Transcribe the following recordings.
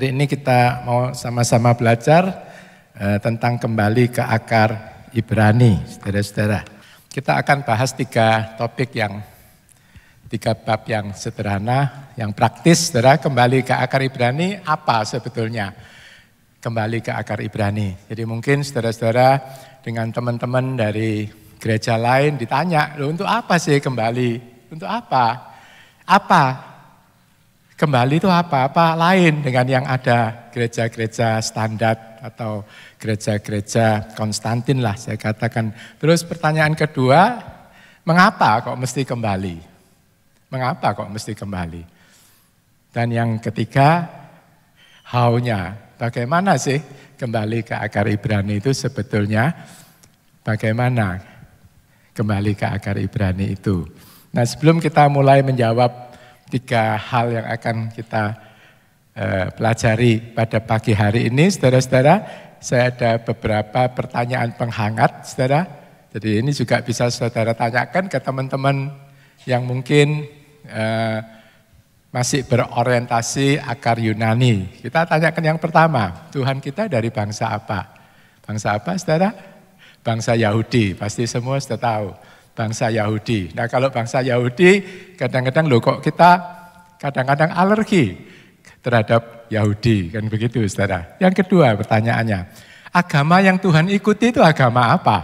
Hari ini kita mau sama-sama belajar uh, tentang kembali ke akar Ibrani, saudara-saudara. Kita akan bahas tiga topik yang tiga bab yang sederhana, yang praktis, saudara. Kembali ke akar Ibrani, apa sebetulnya kembali ke akar Ibrani? Jadi mungkin saudara-saudara dengan teman-teman dari gereja lain ditanya, untuk apa sih kembali? Untuk apa? Apa Kembali itu apa-apa lain dengan yang ada gereja-gereja standar atau gereja-gereja Konstantin lah saya katakan. Terus pertanyaan kedua, mengapa kok mesti kembali? Mengapa kok mesti kembali? Dan yang ketiga, how-nya. Bagaimana sih kembali ke akar Ibrani itu sebetulnya? Bagaimana kembali ke akar Ibrani itu? Nah sebelum kita mulai menjawab tiga hal yang akan kita uh, pelajari pada pagi hari ini, saudara-saudara. Saya ada beberapa pertanyaan penghangat, saudara. Jadi ini juga bisa saudara tanyakan ke teman-teman yang mungkin uh, masih berorientasi akar Yunani. Kita tanyakan yang pertama, Tuhan kita dari bangsa apa? Bangsa apa, saudara? Bangsa Yahudi, pasti semua sudah tahu bangsa Yahudi. Nah kalau bangsa Yahudi kadang-kadang loh kok kita kadang-kadang alergi terhadap Yahudi, kan begitu saudara. Yang kedua pertanyaannya, agama yang Tuhan ikuti itu agama apa?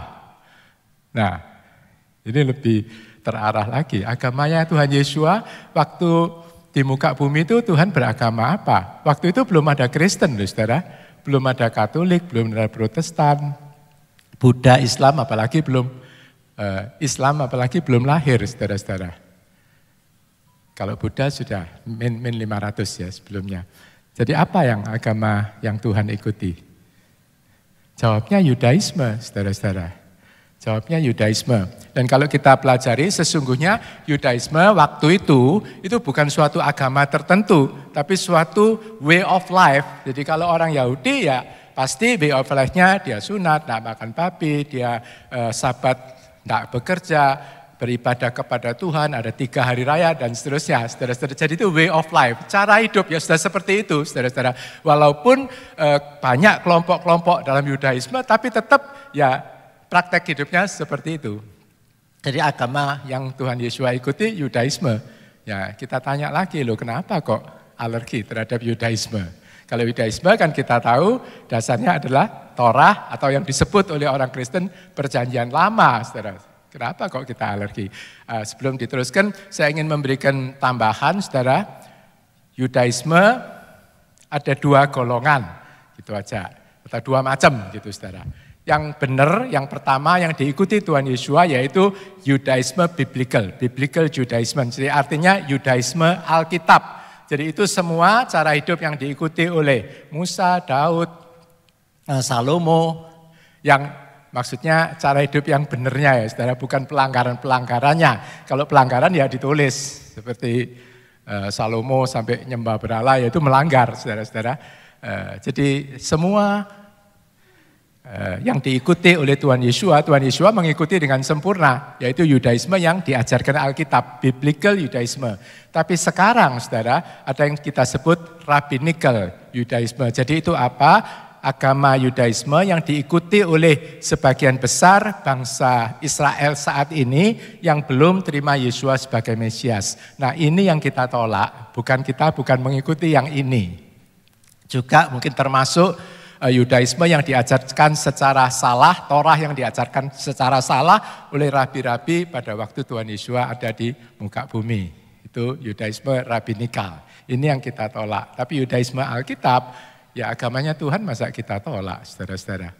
Nah ini lebih terarah lagi. Agamanya Tuhan Yesua waktu di muka bumi itu Tuhan beragama apa? Waktu itu belum ada Kristen loh saudara. Belum ada Katolik, belum ada Protestan, Buddha, Islam apalagi belum Islam apalagi belum lahir saudara-saudara. Kalau Buddha sudah min, min 500 ya sebelumnya. Jadi apa yang agama yang Tuhan ikuti? Jawabnya Yudaisme, saudara-saudara. Jawabnya Yudaisme. Dan kalau kita pelajari sesungguhnya Yudaisme waktu itu itu bukan suatu agama tertentu, tapi suatu way of life. Jadi kalau orang Yahudi ya pasti way of life-nya dia sunat, tidak makan babi, dia uh, sabat tidak bekerja, beribadah kepada Tuhan, ada tiga hari raya dan seterusnya. Saudara-saudara, jadi itu way of life, cara hidup ya sudah seperti itu, saudara-saudara. Walaupun eh, banyak kelompok-kelompok dalam Yudaisme, tapi tetap ya praktek hidupnya seperti itu. Jadi agama yang Tuhan Yesus ikuti Yudaisme. Ya kita tanya lagi loh, kenapa kok alergi terhadap Yudaisme? Kalau Yudaisme kan kita tahu dasarnya adalah Torah atau yang disebut oleh orang Kristen perjanjian lama, saudara. Kenapa kok kita alergi? Uh, sebelum diteruskan, saya ingin memberikan tambahan, saudara. Yudaisme ada dua golongan, gitu aja. Atau dua macam, gitu saudara. Yang benar, yang pertama yang diikuti Tuhan Yesus yaitu Yudaisme biblical, biblical Judaism. Jadi artinya Yudaisme Alkitab. Jadi itu semua cara hidup yang diikuti oleh Musa, Daud, Eh, Salomo yang maksudnya cara hidup yang benernya ya saudara, bukan pelanggaran-pelanggarannya. Kalau pelanggaran ya ditulis seperti uh, Salomo sampai nyembah berhala yaitu melanggar saudara-saudara. Uh, jadi semua yang diikuti oleh Tuhan Yesus, Tuhan Yesus mengikuti dengan sempurna, yaitu Yudaisme yang diajarkan Alkitab, biblical Yudaisme. Tapi sekarang saudara, ada yang kita sebut rabbinical Yudaisme. Jadi itu apa? agama Yudaisme yang diikuti oleh sebagian besar bangsa Israel saat ini yang belum terima Yesus sebagai Mesias. Nah ini yang kita tolak, bukan kita bukan mengikuti yang ini. Juga mungkin termasuk eh, Yudaisme yang diajarkan secara salah, Torah yang diajarkan secara salah oleh rabi-rabi pada waktu Tuhan Yesus ada di muka bumi. Itu Yudaisme rabinikal. Ini yang kita tolak. Tapi Yudaisme Alkitab Ya agamanya Tuhan masa kita tolak, saudara-saudara.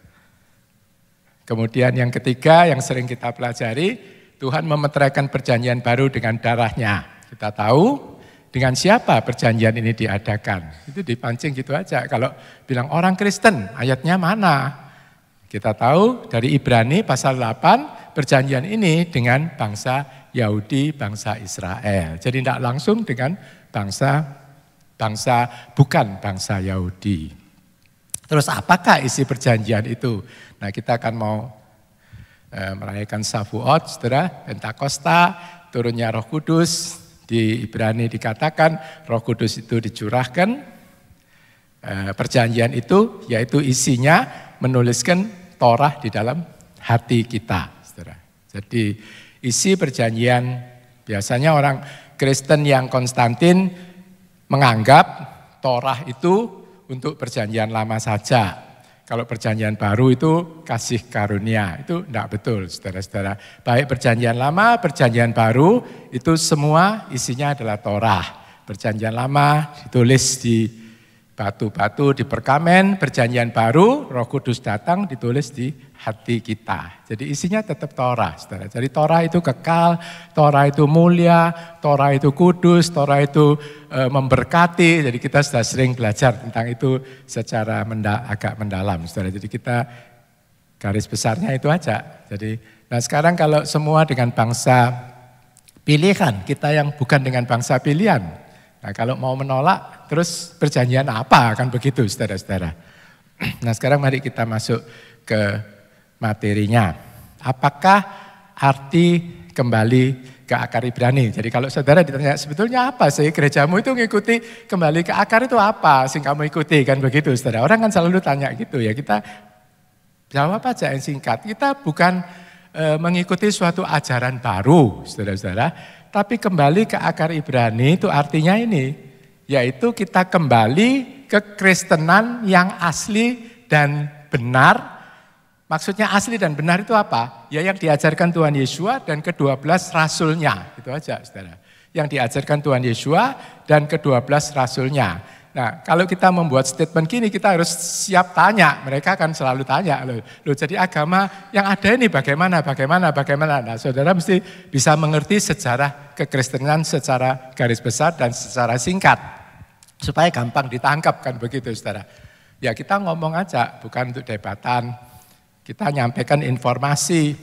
Kemudian yang ketiga yang sering kita pelajari, Tuhan memeteraikan perjanjian baru dengan darahnya. Kita tahu dengan siapa perjanjian ini diadakan. Itu dipancing gitu aja. Kalau bilang orang Kristen, ayatnya mana? Kita tahu dari Ibrani pasal 8, perjanjian ini dengan bangsa Yahudi, bangsa Israel. Jadi tidak langsung dengan bangsa bangsa bukan bangsa Yahudi. Terus apakah isi perjanjian itu? Nah kita akan mau e, merayakan Safuot, saudara, Pentakosta, turunnya roh kudus, di Ibrani dikatakan roh kudus itu dicurahkan, eh, perjanjian itu yaitu isinya menuliskan Torah di dalam hati kita. Jadi isi perjanjian biasanya orang Kristen yang Konstantin menganggap Torah itu untuk perjanjian lama saja. Kalau perjanjian baru itu kasih karunia, itu tidak betul saudara-saudara. Baik perjanjian lama, perjanjian baru, itu semua isinya adalah Torah. Perjanjian lama ditulis di batu-batu di perkamen, perjanjian baru, roh kudus datang ditulis di hati kita. Jadi isinya tetap Torah, saudara. Jadi Torah itu kekal, Torah itu mulia, Torah itu kudus, Torah itu e, memberkati. Jadi kita sudah sering belajar tentang itu secara menda, agak mendalam, saudara. Jadi kita garis besarnya itu aja. Jadi, nah sekarang kalau semua dengan bangsa pilihan, kita yang bukan dengan bangsa pilihan. Nah kalau mau menolak, Terus perjanjian apa kan begitu saudara-saudara. Nah sekarang mari kita masuk ke materinya. Apakah arti kembali ke akar Ibrani? Jadi kalau saudara ditanya sebetulnya apa sih gerejamu itu mengikuti kembali ke akar itu apa sih kamu ikuti kan begitu saudara. Orang kan selalu tanya gitu ya kita jawab aja yang singkat. Kita bukan e, mengikuti suatu ajaran baru saudara-saudara. Tapi kembali ke akar Ibrani itu artinya ini yaitu kita kembali ke Kristenan yang asli dan benar. Maksudnya asli dan benar itu apa? Ya yang diajarkan Tuhan Yesus dan ke-12 rasulnya. Itu aja saudara. Yang diajarkan Tuhan Yesus dan ke-12 rasulnya. Nah kalau kita membuat statement gini kita harus siap tanya. Mereka akan selalu tanya. Loh, loh jadi agama yang ada ini bagaimana, bagaimana, bagaimana. Nah saudara mesti bisa mengerti sejarah kekristenan secara garis besar dan secara singkat. Supaya gampang ditangkap kan begitu saudara. Ya kita ngomong aja, bukan untuk debatan. Kita nyampaikan informasi.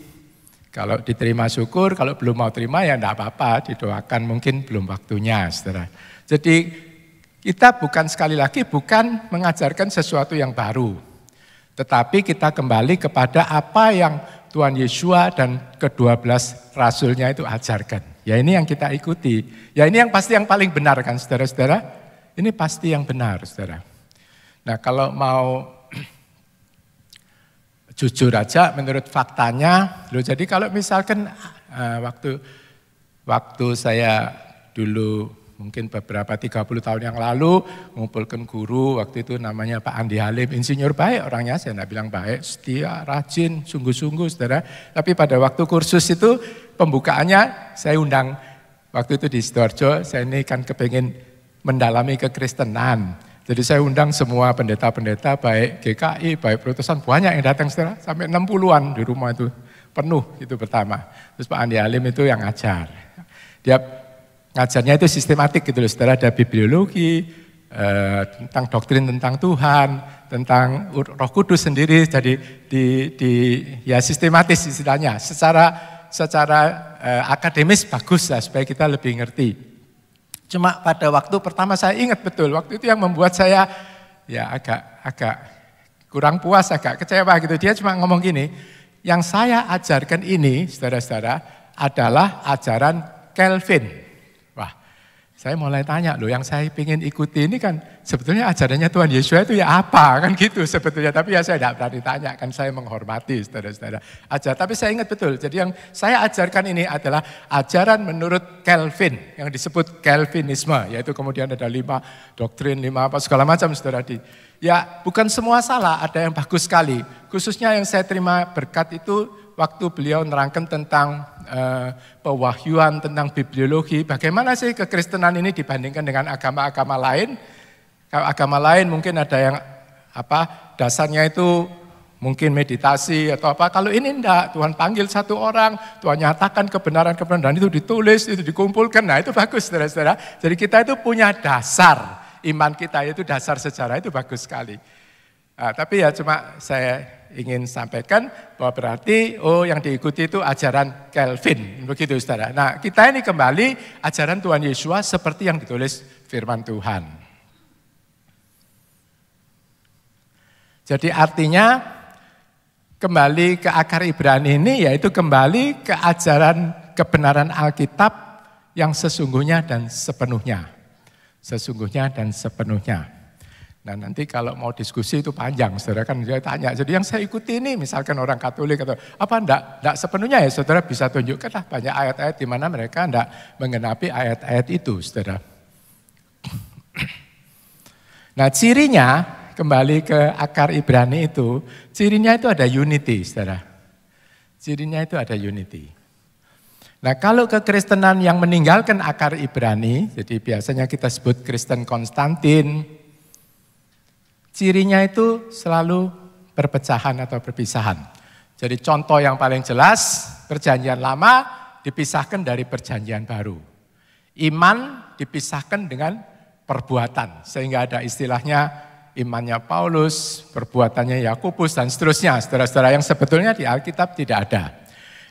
Kalau diterima syukur, kalau belum mau terima ya enggak apa-apa, didoakan mungkin belum waktunya saudara. Jadi kita bukan sekali lagi bukan mengajarkan sesuatu yang baru. Tetapi kita kembali kepada apa yang Tuhan Yesua dan ke-12 rasulnya itu ajarkan. Ya ini yang kita ikuti. Ya ini yang pasti yang paling benar kan saudara-saudara. Ini pasti yang benar, saudara. Nah kalau mau jujur aja menurut faktanya, loh jadi kalau misalkan uh, waktu waktu saya dulu mungkin beberapa 30 tahun yang lalu mengumpulkan guru waktu itu namanya Pak Andi Halim, insinyur baik orangnya saya tidak bilang baik, setia, rajin, sungguh-sungguh saudara. Tapi pada waktu kursus itu pembukaannya saya undang waktu itu di Sidoarjo, saya ini kan kepengen mendalami kekristenan. Jadi saya undang semua pendeta-pendeta baik GKI, baik Protestan, banyak yang datang setelah sampai 60-an di rumah itu penuh itu pertama. Terus Pak Andi Alim itu yang ngajar. Dia ngajarnya itu sistematik gitu loh, setelah ada bibliologi, eh, tentang doktrin tentang Tuhan, tentang Roh Kudus sendiri, jadi di, di ya sistematis istilahnya, secara secara eh, akademis bagus lah supaya kita lebih ngerti. Cuma pada waktu pertama saya ingat betul, waktu itu yang membuat saya ya agak agak kurang puas, agak kecewa gitu. Dia cuma ngomong gini, yang saya ajarkan ini, saudara-saudara, adalah ajaran Kelvin. Saya mulai tanya loh, yang saya ingin ikuti ini kan sebetulnya ajarannya Tuhan Yesus itu ya apa kan gitu sebetulnya. Tapi ya saya tidak berani tanya, kan saya menghormati saudara-saudara. Ajar, tapi saya ingat betul. Jadi yang saya ajarkan ini adalah ajaran menurut Calvin yang disebut Calvinisme, yaitu kemudian ada lima doktrin, lima apa segala macam saudara di. Ya bukan semua salah, ada yang bagus sekali. Khususnya yang saya terima berkat itu waktu beliau nerangkan tentang uh, pewahyuan tentang bibliologi, bagaimana sih kekristenan ini dibandingkan dengan agama-agama lain? Kalau agama lain mungkin ada yang apa dasarnya itu mungkin meditasi atau apa. Kalau ini enggak, Tuhan panggil satu orang, Tuhan nyatakan kebenaran-kebenaran dan itu ditulis, itu dikumpulkan. Nah itu bagus saudara-saudara. Jadi kita itu punya dasar, iman kita itu dasar sejarah itu bagus sekali. Nah, tapi ya cuma saya ingin sampaikan bahwa berarti oh yang diikuti itu ajaran Calvin, begitu saudara. Nah kita ini kembali ajaran Tuhan Yesus seperti yang ditulis firman Tuhan. Jadi artinya kembali ke akar Ibrani ini yaitu kembali ke ajaran kebenaran Alkitab yang sesungguhnya dan sepenuhnya. Sesungguhnya dan sepenuhnya. Nah nanti kalau mau diskusi itu panjang, saudara kan dia tanya. Jadi yang saya ikuti ini misalkan orang Katolik atau apa enggak, enggak sepenuhnya ya saudara bisa tunjukkan lah banyak ayat-ayat di mana mereka enggak mengenapi ayat-ayat itu saudara. Nah cirinya kembali ke akar Ibrani itu, cirinya itu ada unity saudara. Cirinya itu ada unity. Nah kalau kekristenan yang meninggalkan akar Ibrani, jadi biasanya kita sebut Kristen Konstantin, Cirinya itu selalu perpecahan atau perpisahan. Jadi contoh yang paling jelas, perjanjian lama dipisahkan dari perjanjian baru. Iman dipisahkan dengan perbuatan. Sehingga ada istilahnya imannya Paulus, perbuatannya Yakobus dan seterusnya. Saudara-saudara yang sebetulnya di Alkitab tidak ada.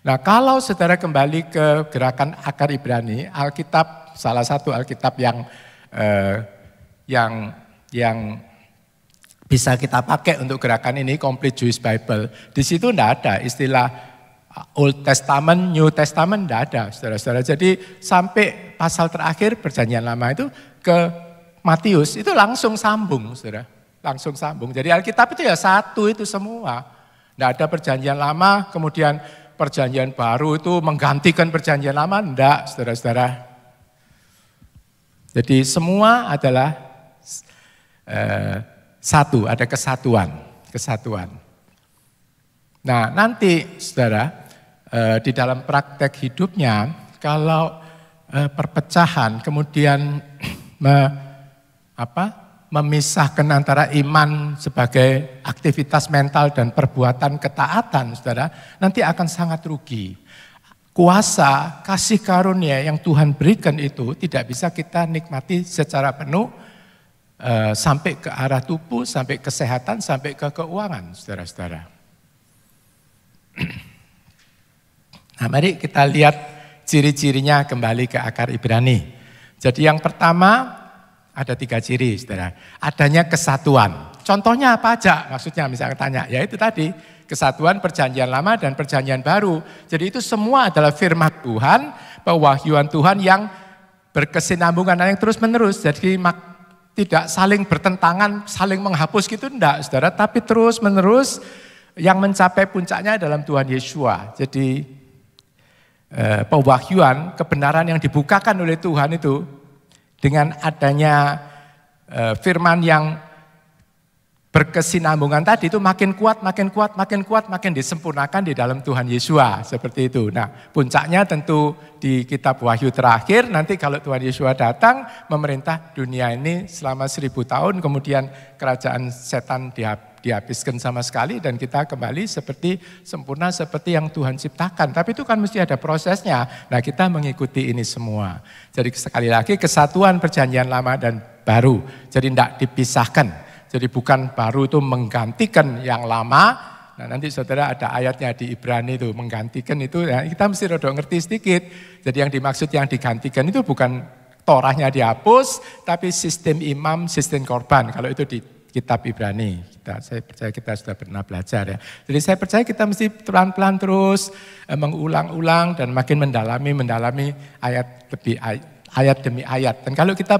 Nah kalau saudara kembali ke gerakan akar Ibrani, Alkitab salah satu Alkitab yang eh, yang yang bisa kita pakai untuk gerakan ini Complete Jewish Bible. Di situ tidak ada istilah Old Testament, New Testament tidak ada, saudara-saudara. Jadi sampai pasal terakhir perjanjian lama itu ke Matius itu langsung sambung, saudara. Langsung sambung. Jadi Alkitab itu ya satu itu semua. Tidak ada perjanjian lama, kemudian perjanjian baru itu menggantikan perjanjian lama, tidak, saudara-saudara. Jadi semua adalah eh, satu, ada kesatuan, kesatuan. Nah, nanti Saudara, eh, di dalam praktek hidupnya kalau eh, perpecahan kemudian me, apa, memisahkan antara iman sebagai aktivitas mental dan perbuatan ketaatan, Saudara, nanti akan sangat rugi. Kuasa, kasih karunia yang Tuhan berikan itu tidak bisa kita nikmati secara penuh Eh, sampai ke arah tubuh, sampai kesehatan, sampai ke keuangan, saudara-saudara. Nah, mari kita lihat ciri-cirinya kembali ke akar Ibrani. Jadi yang pertama ada tiga ciri, saudara. Adanya kesatuan. Contohnya apa aja? Maksudnya misalnya tanya, ya itu tadi kesatuan perjanjian lama dan perjanjian baru. Jadi itu semua adalah firman Tuhan, pewahyuan Tuhan yang berkesinambungan yang terus menerus. Jadi tidak saling bertentangan, saling menghapus gitu enggak saudara, tapi terus menerus yang mencapai puncaknya dalam Tuhan Yesua. Jadi eh, pewahyuan, kebenaran yang dibukakan oleh Tuhan itu dengan adanya eh, firman yang berkesinambungan tadi itu makin kuat, makin kuat, makin kuat, makin disempurnakan di dalam Tuhan Yesua. Seperti itu. Nah puncaknya tentu di kitab Wahyu terakhir, nanti kalau Tuhan Yesua datang memerintah dunia ini selama seribu tahun, kemudian kerajaan setan dihabiskan sama sekali dan kita kembali seperti sempurna seperti yang Tuhan ciptakan. Tapi itu kan mesti ada prosesnya. Nah kita mengikuti ini semua. Jadi sekali lagi kesatuan perjanjian lama dan baru. Jadi tidak dipisahkan. Jadi bukan baru itu menggantikan yang lama. Nah nanti saudara ada ayatnya di Ibrani itu menggantikan itu ya, kita mesti rodok ngerti sedikit. Jadi yang dimaksud yang digantikan itu bukan Torahnya dihapus, tapi sistem imam, sistem korban. Kalau itu di kitab Ibrani. Kita, saya percaya kita sudah pernah belajar ya. Jadi saya percaya kita mesti pelan-pelan terus eh, mengulang-ulang dan makin mendalami, mendalami ayat lebih ayat demi ayat. Dan kalau kita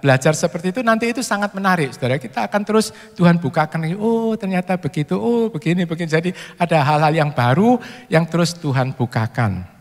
belajar seperti itu nanti itu sangat menarik. Saudara, kita akan terus Tuhan bukakan, oh ternyata begitu, oh begini, begini. Jadi ada hal-hal yang baru yang terus Tuhan bukakan.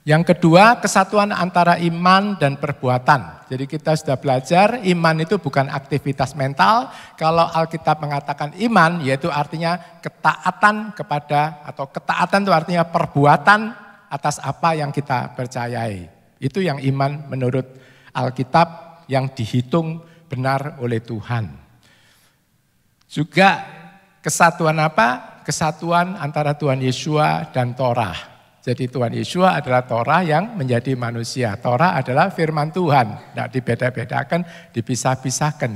Yang kedua, kesatuan antara iman dan perbuatan. Jadi kita sudah belajar, iman itu bukan aktivitas mental. Kalau Alkitab mengatakan iman, yaitu artinya ketaatan kepada, atau ketaatan itu artinya perbuatan atas apa yang kita percayai. Itu yang iman menurut Alkitab yang dihitung benar oleh Tuhan. Juga kesatuan apa? Kesatuan antara Tuhan Yesua dan Torah. Jadi Tuhan Yesua adalah Torah yang menjadi manusia. Torah adalah firman Tuhan. Tidak dibeda-bedakan, dipisah-pisahkan.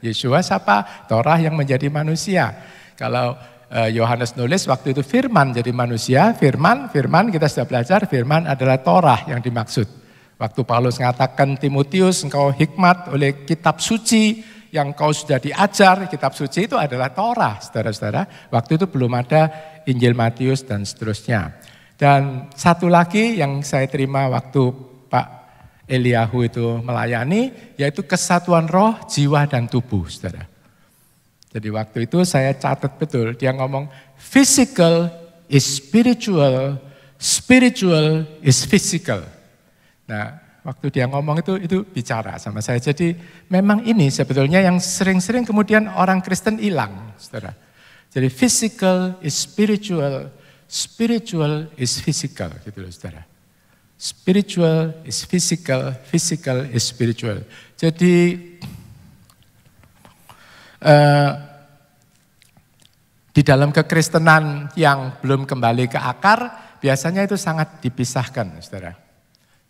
Yesua siapa? Torah yang menjadi manusia. Kalau eh, Yohanes nulis waktu itu firman jadi manusia, firman, firman kita sudah belajar, firman adalah Torah yang dimaksud. Waktu Paulus mengatakan Timotius engkau hikmat oleh kitab suci yang kau sudah diajar, kitab suci itu adalah Torah, saudara-saudara. Waktu itu belum ada Injil Matius dan seterusnya. Dan satu lagi yang saya terima waktu Pak Eliahu itu melayani, yaitu kesatuan roh, jiwa, dan tubuh, saudara. Jadi waktu itu saya catat betul, dia ngomong physical is spiritual, spiritual is physical. Nah, waktu dia ngomong itu itu bicara sama saya. Jadi memang ini sebetulnya yang sering-sering kemudian orang Kristen hilang, Saudara. Jadi physical is spiritual, spiritual is physical gitu loh, Saudara. Spiritual is physical, physical is spiritual. Jadi uh, di dalam kekristenan yang belum kembali ke akar, biasanya itu sangat dipisahkan, saudara.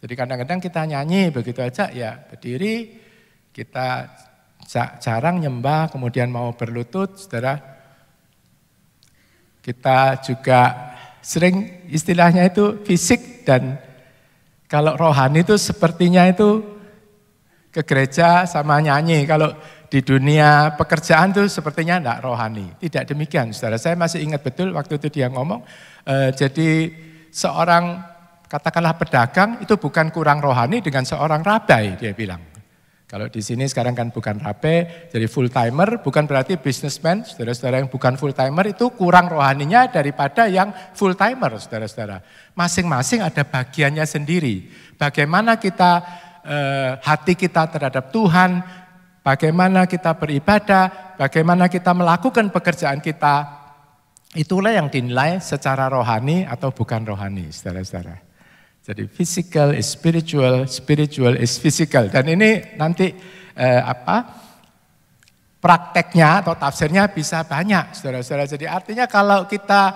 Jadi kadang-kadang kita nyanyi begitu aja, ya berdiri, kita jarang nyembah, kemudian mau berlutut, saudara. Kita juga sering istilahnya itu fisik dan kalau rohani itu sepertinya itu ke gereja sama nyanyi. Kalau di dunia pekerjaan itu sepertinya enggak rohani. Tidak demikian, saudara. Saya masih ingat betul waktu itu dia ngomong, e, jadi seorang katakanlah pedagang itu bukan kurang rohani dengan seorang rabai, dia bilang. Kalau di sini sekarang kan bukan rabe, jadi full timer, bukan berarti businessman, saudara-saudara yang bukan full timer itu kurang rohaninya daripada yang full timer, saudara-saudara. Masing-masing ada bagiannya sendiri. Bagaimana kita eh, hati kita terhadap Tuhan, bagaimana kita beribadah, bagaimana kita melakukan pekerjaan kita, itulah yang dinilai secara rohani atau bukan rohani, saudara-saudara. Jadi physical is spiritual, spiritual is physical. Dan ini nanti eh, apa? prakteknya atau tafsirnya bisa banyak, saudara-saudara. Jadi artinya kalau kita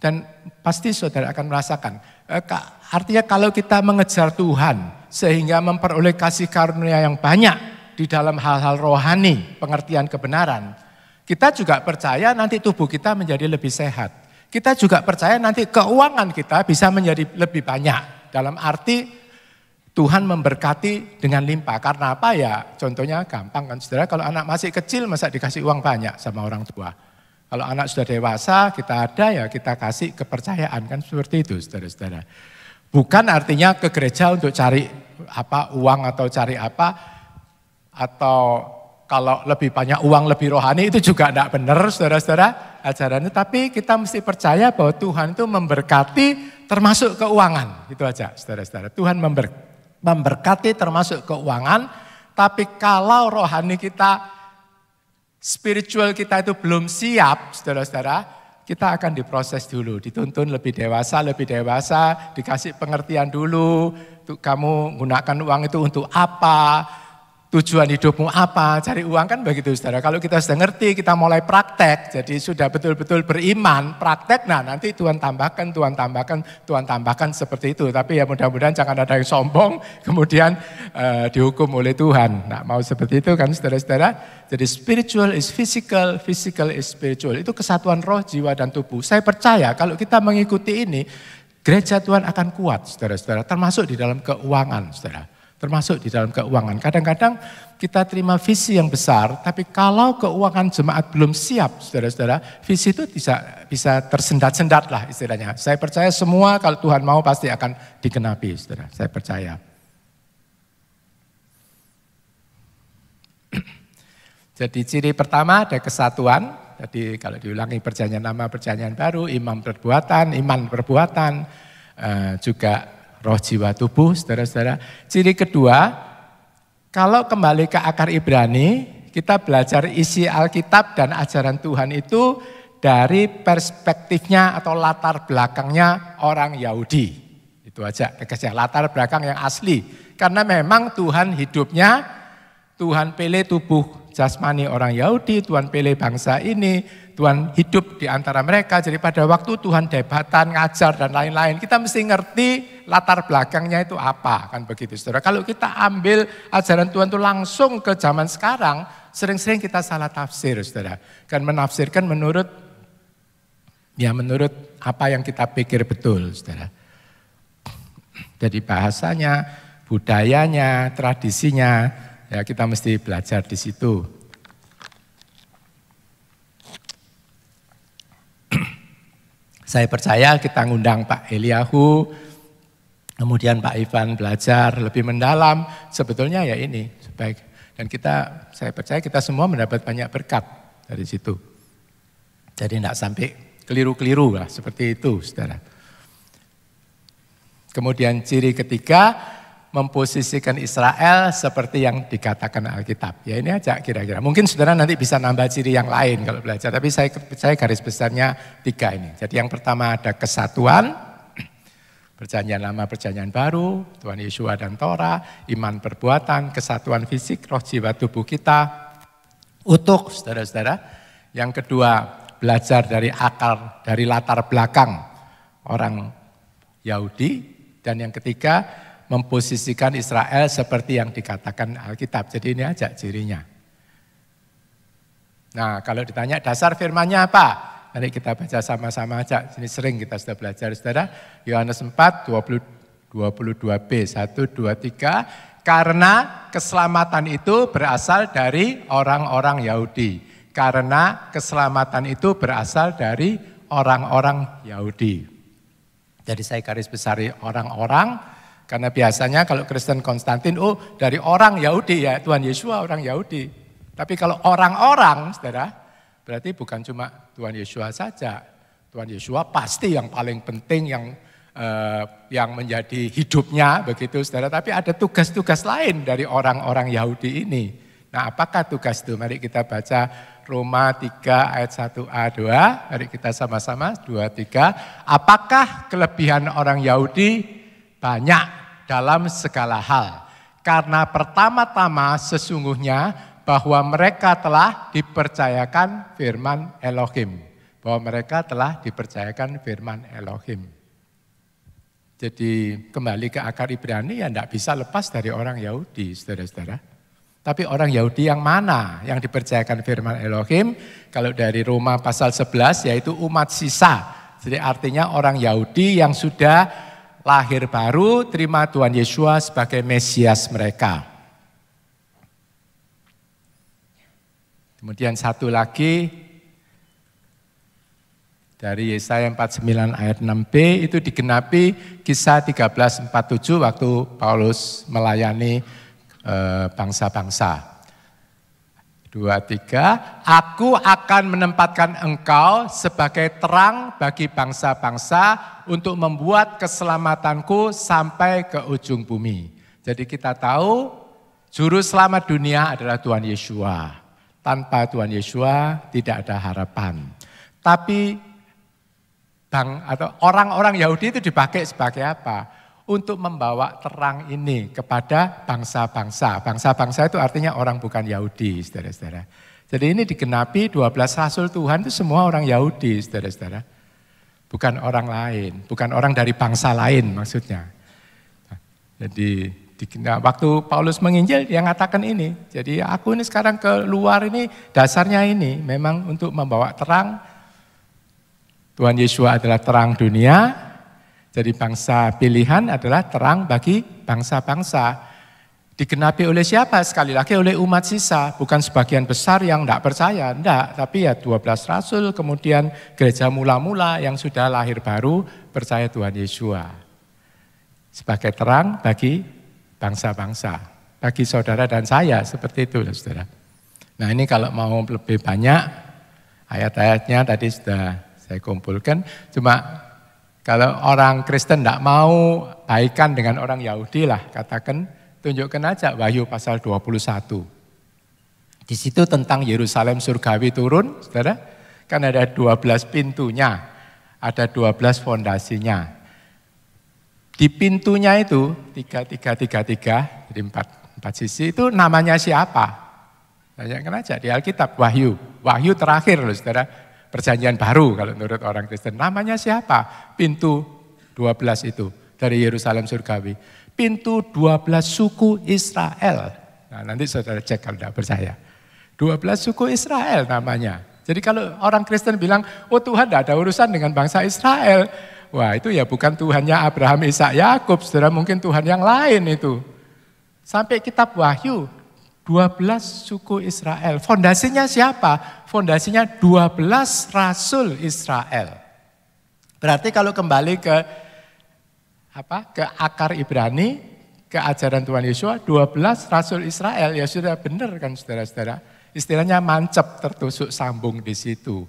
dan pasti saudara akan merasakan, eh, artinya kalau kita mengejar Tuhan sehingga memperoleh kasih karunia yang banyak di dalam hal-hal rohani, pengertian kebenaran, kita juga percaya nanti tubuh kita menjadi lebih sehat. Kita juga percaya nanti keuangan kita bisa menjadi lebih banyak. Dalam arti Tuhan memberkati dengan limpah. Karena apa ya? Contohnya gampang kan saudara, kalau anak masih kecil masa dikasih uang banyak sama orang tua. Kalau anak sudah dewasa, kita ada ya kita kasih kepercayaan kan seperti itu saudara-saudara. Bukan artinya ke gereja untuk cari apa uang atau cari apa atau kalau lebih banyak uang lebih rohani itu juga tidak benar saudara-saudara ajarannya. Tapi kita mesti percaya bahwa Tuhan itu memberkati termasuk keuangan. Itu aja saudara-saudara. Tuhan member, memberkati termasuk keuangan. Tapi kalau rohani kita, spiritual kita itu belum siap saudara-saudara. Kita akan diproses dulu, dituntun lebih dewasa, lebih dewasa, dikasih pengertian dulu. Kamu gunakan uang itu untuk apa, tujuan hidupmu apa, cari uang kan begitu saudara. Kalau kita sudah ngerti, kita mulai praktek, jadi sudah betul-betul beriman, praktek, nah nanti Tuhan tambahkan, Tuhan tambahkan, Tuhan tambahkan seperti itu. Tapi ya mudah-mudahan jangan ada yang sombong, kemudian uh, dihukum oleh Tuhan. Nah mau seperti itu kan saudara-saudara. Jadi spiritual is physical, physical is spiritual. Itu kesatuan roh, jiwa, dan tubuh. Saya percaya kalau kita mengikuti ini, gereja Tuhan akan kuat saudara-saudara, termasuk di dalam keuangan saudara termasuk di dalam keuangan. Kadang-kadang kita terima visi yang besar, tapi kalau keuangan jemaat belum siap, saudara-saudara, visi itu bisa bisa tersendat-sendat lah istilahnya. Saya percaya semua kalau Tuhan mau pasti akan dikenapi, saudara. Saya percaya. Jadi ciri pertama ada kesatuan. Jadi kalau diulangi perjanjian nama, perjanjian baru, imam perbuatan, iman perbuatan, eh, juga roh jiwa tubuh, saudara-saudara. Ciri kedua, kalau kembali ke akar Ibrani, kita belajar isi Alkitab dan ajaran Tuhan itu dari perspektifnya atau latar belakangnya orang Yahudi. Itu aja, tegasnya latar belakang yang asli. Karena memang Tuhan hidupnya, Tuhan pilih tubuh jasmani orang Yahudi, Tuhan pilih bangsa ini, Tuhan hidup di antara mereka. Jadi pada waktu Tuhan debatan, ngajar dan lain-lain, kita mesti ngerti latar belakangnya itu apa, kan begitu saudara. Kalau kita ambil ajaran Tuhan itu langsung ke zaman sekarang, sering-sering kita salah tafsir saudara. Kan menafsirkan menurut, ya menurut apa yang kita pikir betul saudara. Jadi bahasanya, budayanya, tradisinya, ya kita mesti belajar di situ. Saya percaya kita ngundang Pak Eliahu, Kemudian Pak Ivan belajar lebih mendalam, sebetulnya ya ini sebaik dan kita saya percaya kita semua mendapat banyak berkat dari situ. Jadi tidak sampai keliru-keliru lah seperti itu, saudara. Kemudian ciri ketiga memposisikan Israel seperti yang dikatakan Alkitab. Ya ini aja kira-kira. Mungkin saudara nanti bisa nambah ciri yang lain kalau belajar. Tapi saya saya garis besarnya tiga ini. Jadi yang pertama ada kesatuan, Perjanjian lama, perjanjian baru, Tuhan Yesus dan Torah, iman perbuatan, kesatuan fisik, roh jiwa tubuh kita, utuh saudara-saudara. Yang kedua, belajar dari akar, dari latar belakang orang Yahudi. Dan yang ketiga, memposisikan Israel seperti yang dikatakan Alkitab. Jadi ini aja cirinya. Nah kalau ditanya dasar firmannya apa? Mari kita baca sama-sama aja. Ini sering kita sudah belajar, saudara. Yohanes 4, 20, 22b, 1, 2, 3. Karena keselamatan itu berasal dari orang-orang Yahudi. Karena keselamatan itu berasal dari orang-orang Yahudi. Jadi saya garis besari orang-orang, karena biasanya kalau Kristen Konstantin, oh dari orang Yahudi ya, Tuhan Yesus orang Yahudi. Tapi kalau orang-orang, saudara, Berarti bukan cuma Tuhan Yesus saja. Tuhan Yesus pasti yang paling penting yang uh, yang menjadi hidupnya begitu Saudara, tapi ada tugas-tugas lain dari orang-orang Yahudi ini. Nah, apakah tugas itu? Mari kita baca Roma 3 ayat 1a 2. Mari kita sama-sama 2 3. Apakah kelebihan orang Yahudi banyak dalam segala hal? Karena pertama-tama sesungguhnya bahwa mereka telah dipercayakan firman Elohim. Bahwa mereka telah dipercayakan firman Elohim. Jadi kembali ke akar Ibrani ya tidak bisa lepas dari orang Yahudi, saudara-saudara. Tapi orang Yahudi yang mana yang dipercayakan firman Elohim? Kalau dari Roma pasal 11 yaitu umat sisa. Jadi artinya orang Yahudi yang sudah lahir baru terima Tuhan Yesus sebagai Mesias mereka. Kemudian satu lagi dari Yesaya 49 ayat 6b itu digenapi kisah 1347 waktu Paulus melayani eh, bangsa-bangsa. Dua, tiga, aku akan menempatkan engkau sebagai terang bagi bangsa-bangsa untuk membuat keselamatanku sampai ke ujung bumi. Jadi kita tahu juru selamat dunia adalah Tuhan Yeshua. Tanpa Tuhan Yesus tidak ada harapan. Tapi bang atau orang-orang Yahudi itu dipakai sebagai apa? Untuk membawa terang ini kepada bangsa-bangsa. Bangsa-bangsa itu artinya orang bukan Yahudi, saudara-saudara. Jadi ini digenapi 12 rasul Tuhan itu semua orang Yahudi, saudara-saudara. Bukan orang lain, bukan orang dari bangsa lain maksudnya. Jadi Nah, waktu Paulus menginjil dia mengatakan ini. Jadi aku ini sekarang ke luar ini dasarnya ini memang untuk membawa terang. Tuhan Yesus adalah terang dunia. Jadi bangsa pilihan adalah terang bagi bangsa-bangsa. Digenapi oleh siapa? Sekali lagi oleh umat sisa. Bukan sebagian besar yang tidak percaya. Tidak, tapi ya 12 rasul. Kemudian gereja mula-mula yang sudah lahir baru percaya Tuhan Yesus. Sebagai terang bagi bangsa-bangsa. Bagi saudara dan saya seperti itu, saudara. Nah ini kalau mau lebih banyak ayat-ayatnya tadi sudah saya kumpulkan. Cuma kalau orang Kristen tidak mau baikan dengan orang Yahudi lah, katakan tunjukkan aja Wahyu pasal 21. Di situ tentang Yerusalem surgawi turun, saudara, kan ada 12 pintunya, ada 12 fondasinya. Di pintunya itu, tiga, tiga, tiga, tiga, jadi empat, empat sisi itu namanya siapa? Tanyakan aja di Alkitab, Wahyu. Wahyu terakhir loh saudara, perjanjian baru kalau menurut orang Kristen. Namanya siapa? Pintu 12 itu dari Yerusalem Surgawi. Pintu 12 suku Israel. Nah nanti saudara cek kalau tidak percaya. 12 suku Israel namanya. Jadi kalau orang Kristen bilang, oh Tuhan tidak ada urusan dengan bangsa Israel. Wah itu ya bukan Tuhannya Abraham, Ishak, Yakub, saudara mungkin Tuhan yang lain itu. Sampai kitab Wahyu, 12 suku Israel. Fondasinya siapa? Fondasinya 12 rasul Israel. Berarti kalau kembali ke apa ke akar Ibrani, ke ajaran Tuhan Yesus, 12 rasul Israel ya sudah benar kan saudara-saudara. Istilahnya mancep tertusuk sambung di situ.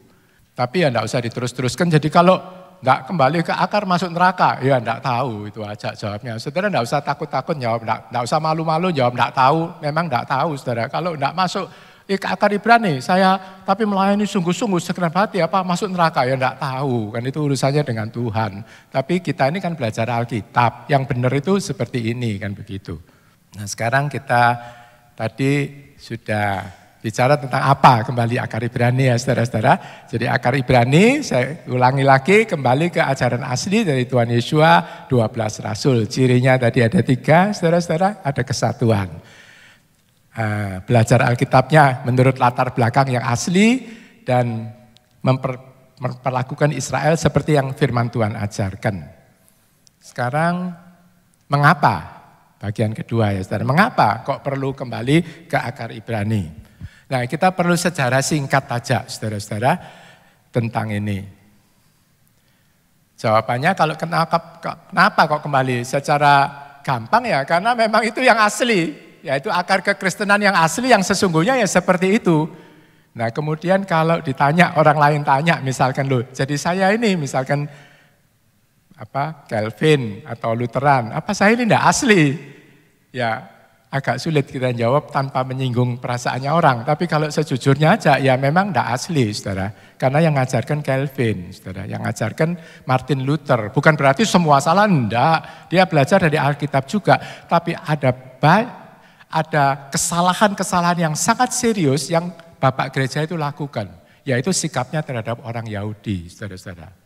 Tapi ya enggak usah diterus-teruskan. Jadi kalau enggak kembali ke akar masuk neraka, ya enggak tahu itu aja jawabnya. Saudara enggak usah takut-takut jawab, enggak, enggak usah malu-malu jawab enggak tahu. Memang enggak tahu saudara. Kalau enggak masuk akar Ibrani, saya tapi melayani sungguh-sungguh segenap hati apa masuk neraka ya enggak tahu kan itu urusannya dengan Tuhan. Tapi kita ini kan belajar Alkitab, yang benar itu seperti ini kan begitu. Nah sekarang kita tadi sudah bicara tentang apa kembali akar Ibrani ya saudara-saudara. Jadi akar Ibrani saya ulangi lagi kembali ke ajaran asli dari Tuhan Yesus 12 Rasul. Cirinya tadi ada tiga saudara-saudara, ada kesatuan. Eh, belajar Alkitabnya menurut latar belakang yang asli dan memper, memperlakukan Israel seperti yang firman Tuhan ajarkan. Sekarang mengapa? Bagian kedua ya saudara, mengapa kok perlu kembali ke akar Ibrani? Nah kita perlu sejarah singkat saja saudara-saudara tentang ini. Jawabannya kalau kenapa, kenapa kok kembali? Secara gampang ya karena memang itu yang asli yaitu akar kekristenan yang asli yang sesungguhnya ya seperti itu. Nah kemudian kalau ditanya orang lain tanya misalkan lo, jadi saya ini misalkan apa Calvin atau Lutheran, apa saya ini tidak asli? Ya agak sulit kita jawab tanpa menyinggung perasaannya orang. Tapi kalau sejujurnya aja ya memang tidak asli saudara. Karena yang ngajarkan Calvin saudara, yang ngajarkan Martin Luther. Bukan berarti semua salah, enggak. Dia belajar dari Alkitab juga. Tapi ada ada kesalahan-kesalahan yang sangat serius yang Bapak Gereja itu lakukan. Yaitu sikapnya terhadap orang Yahudi, saudara-saudara.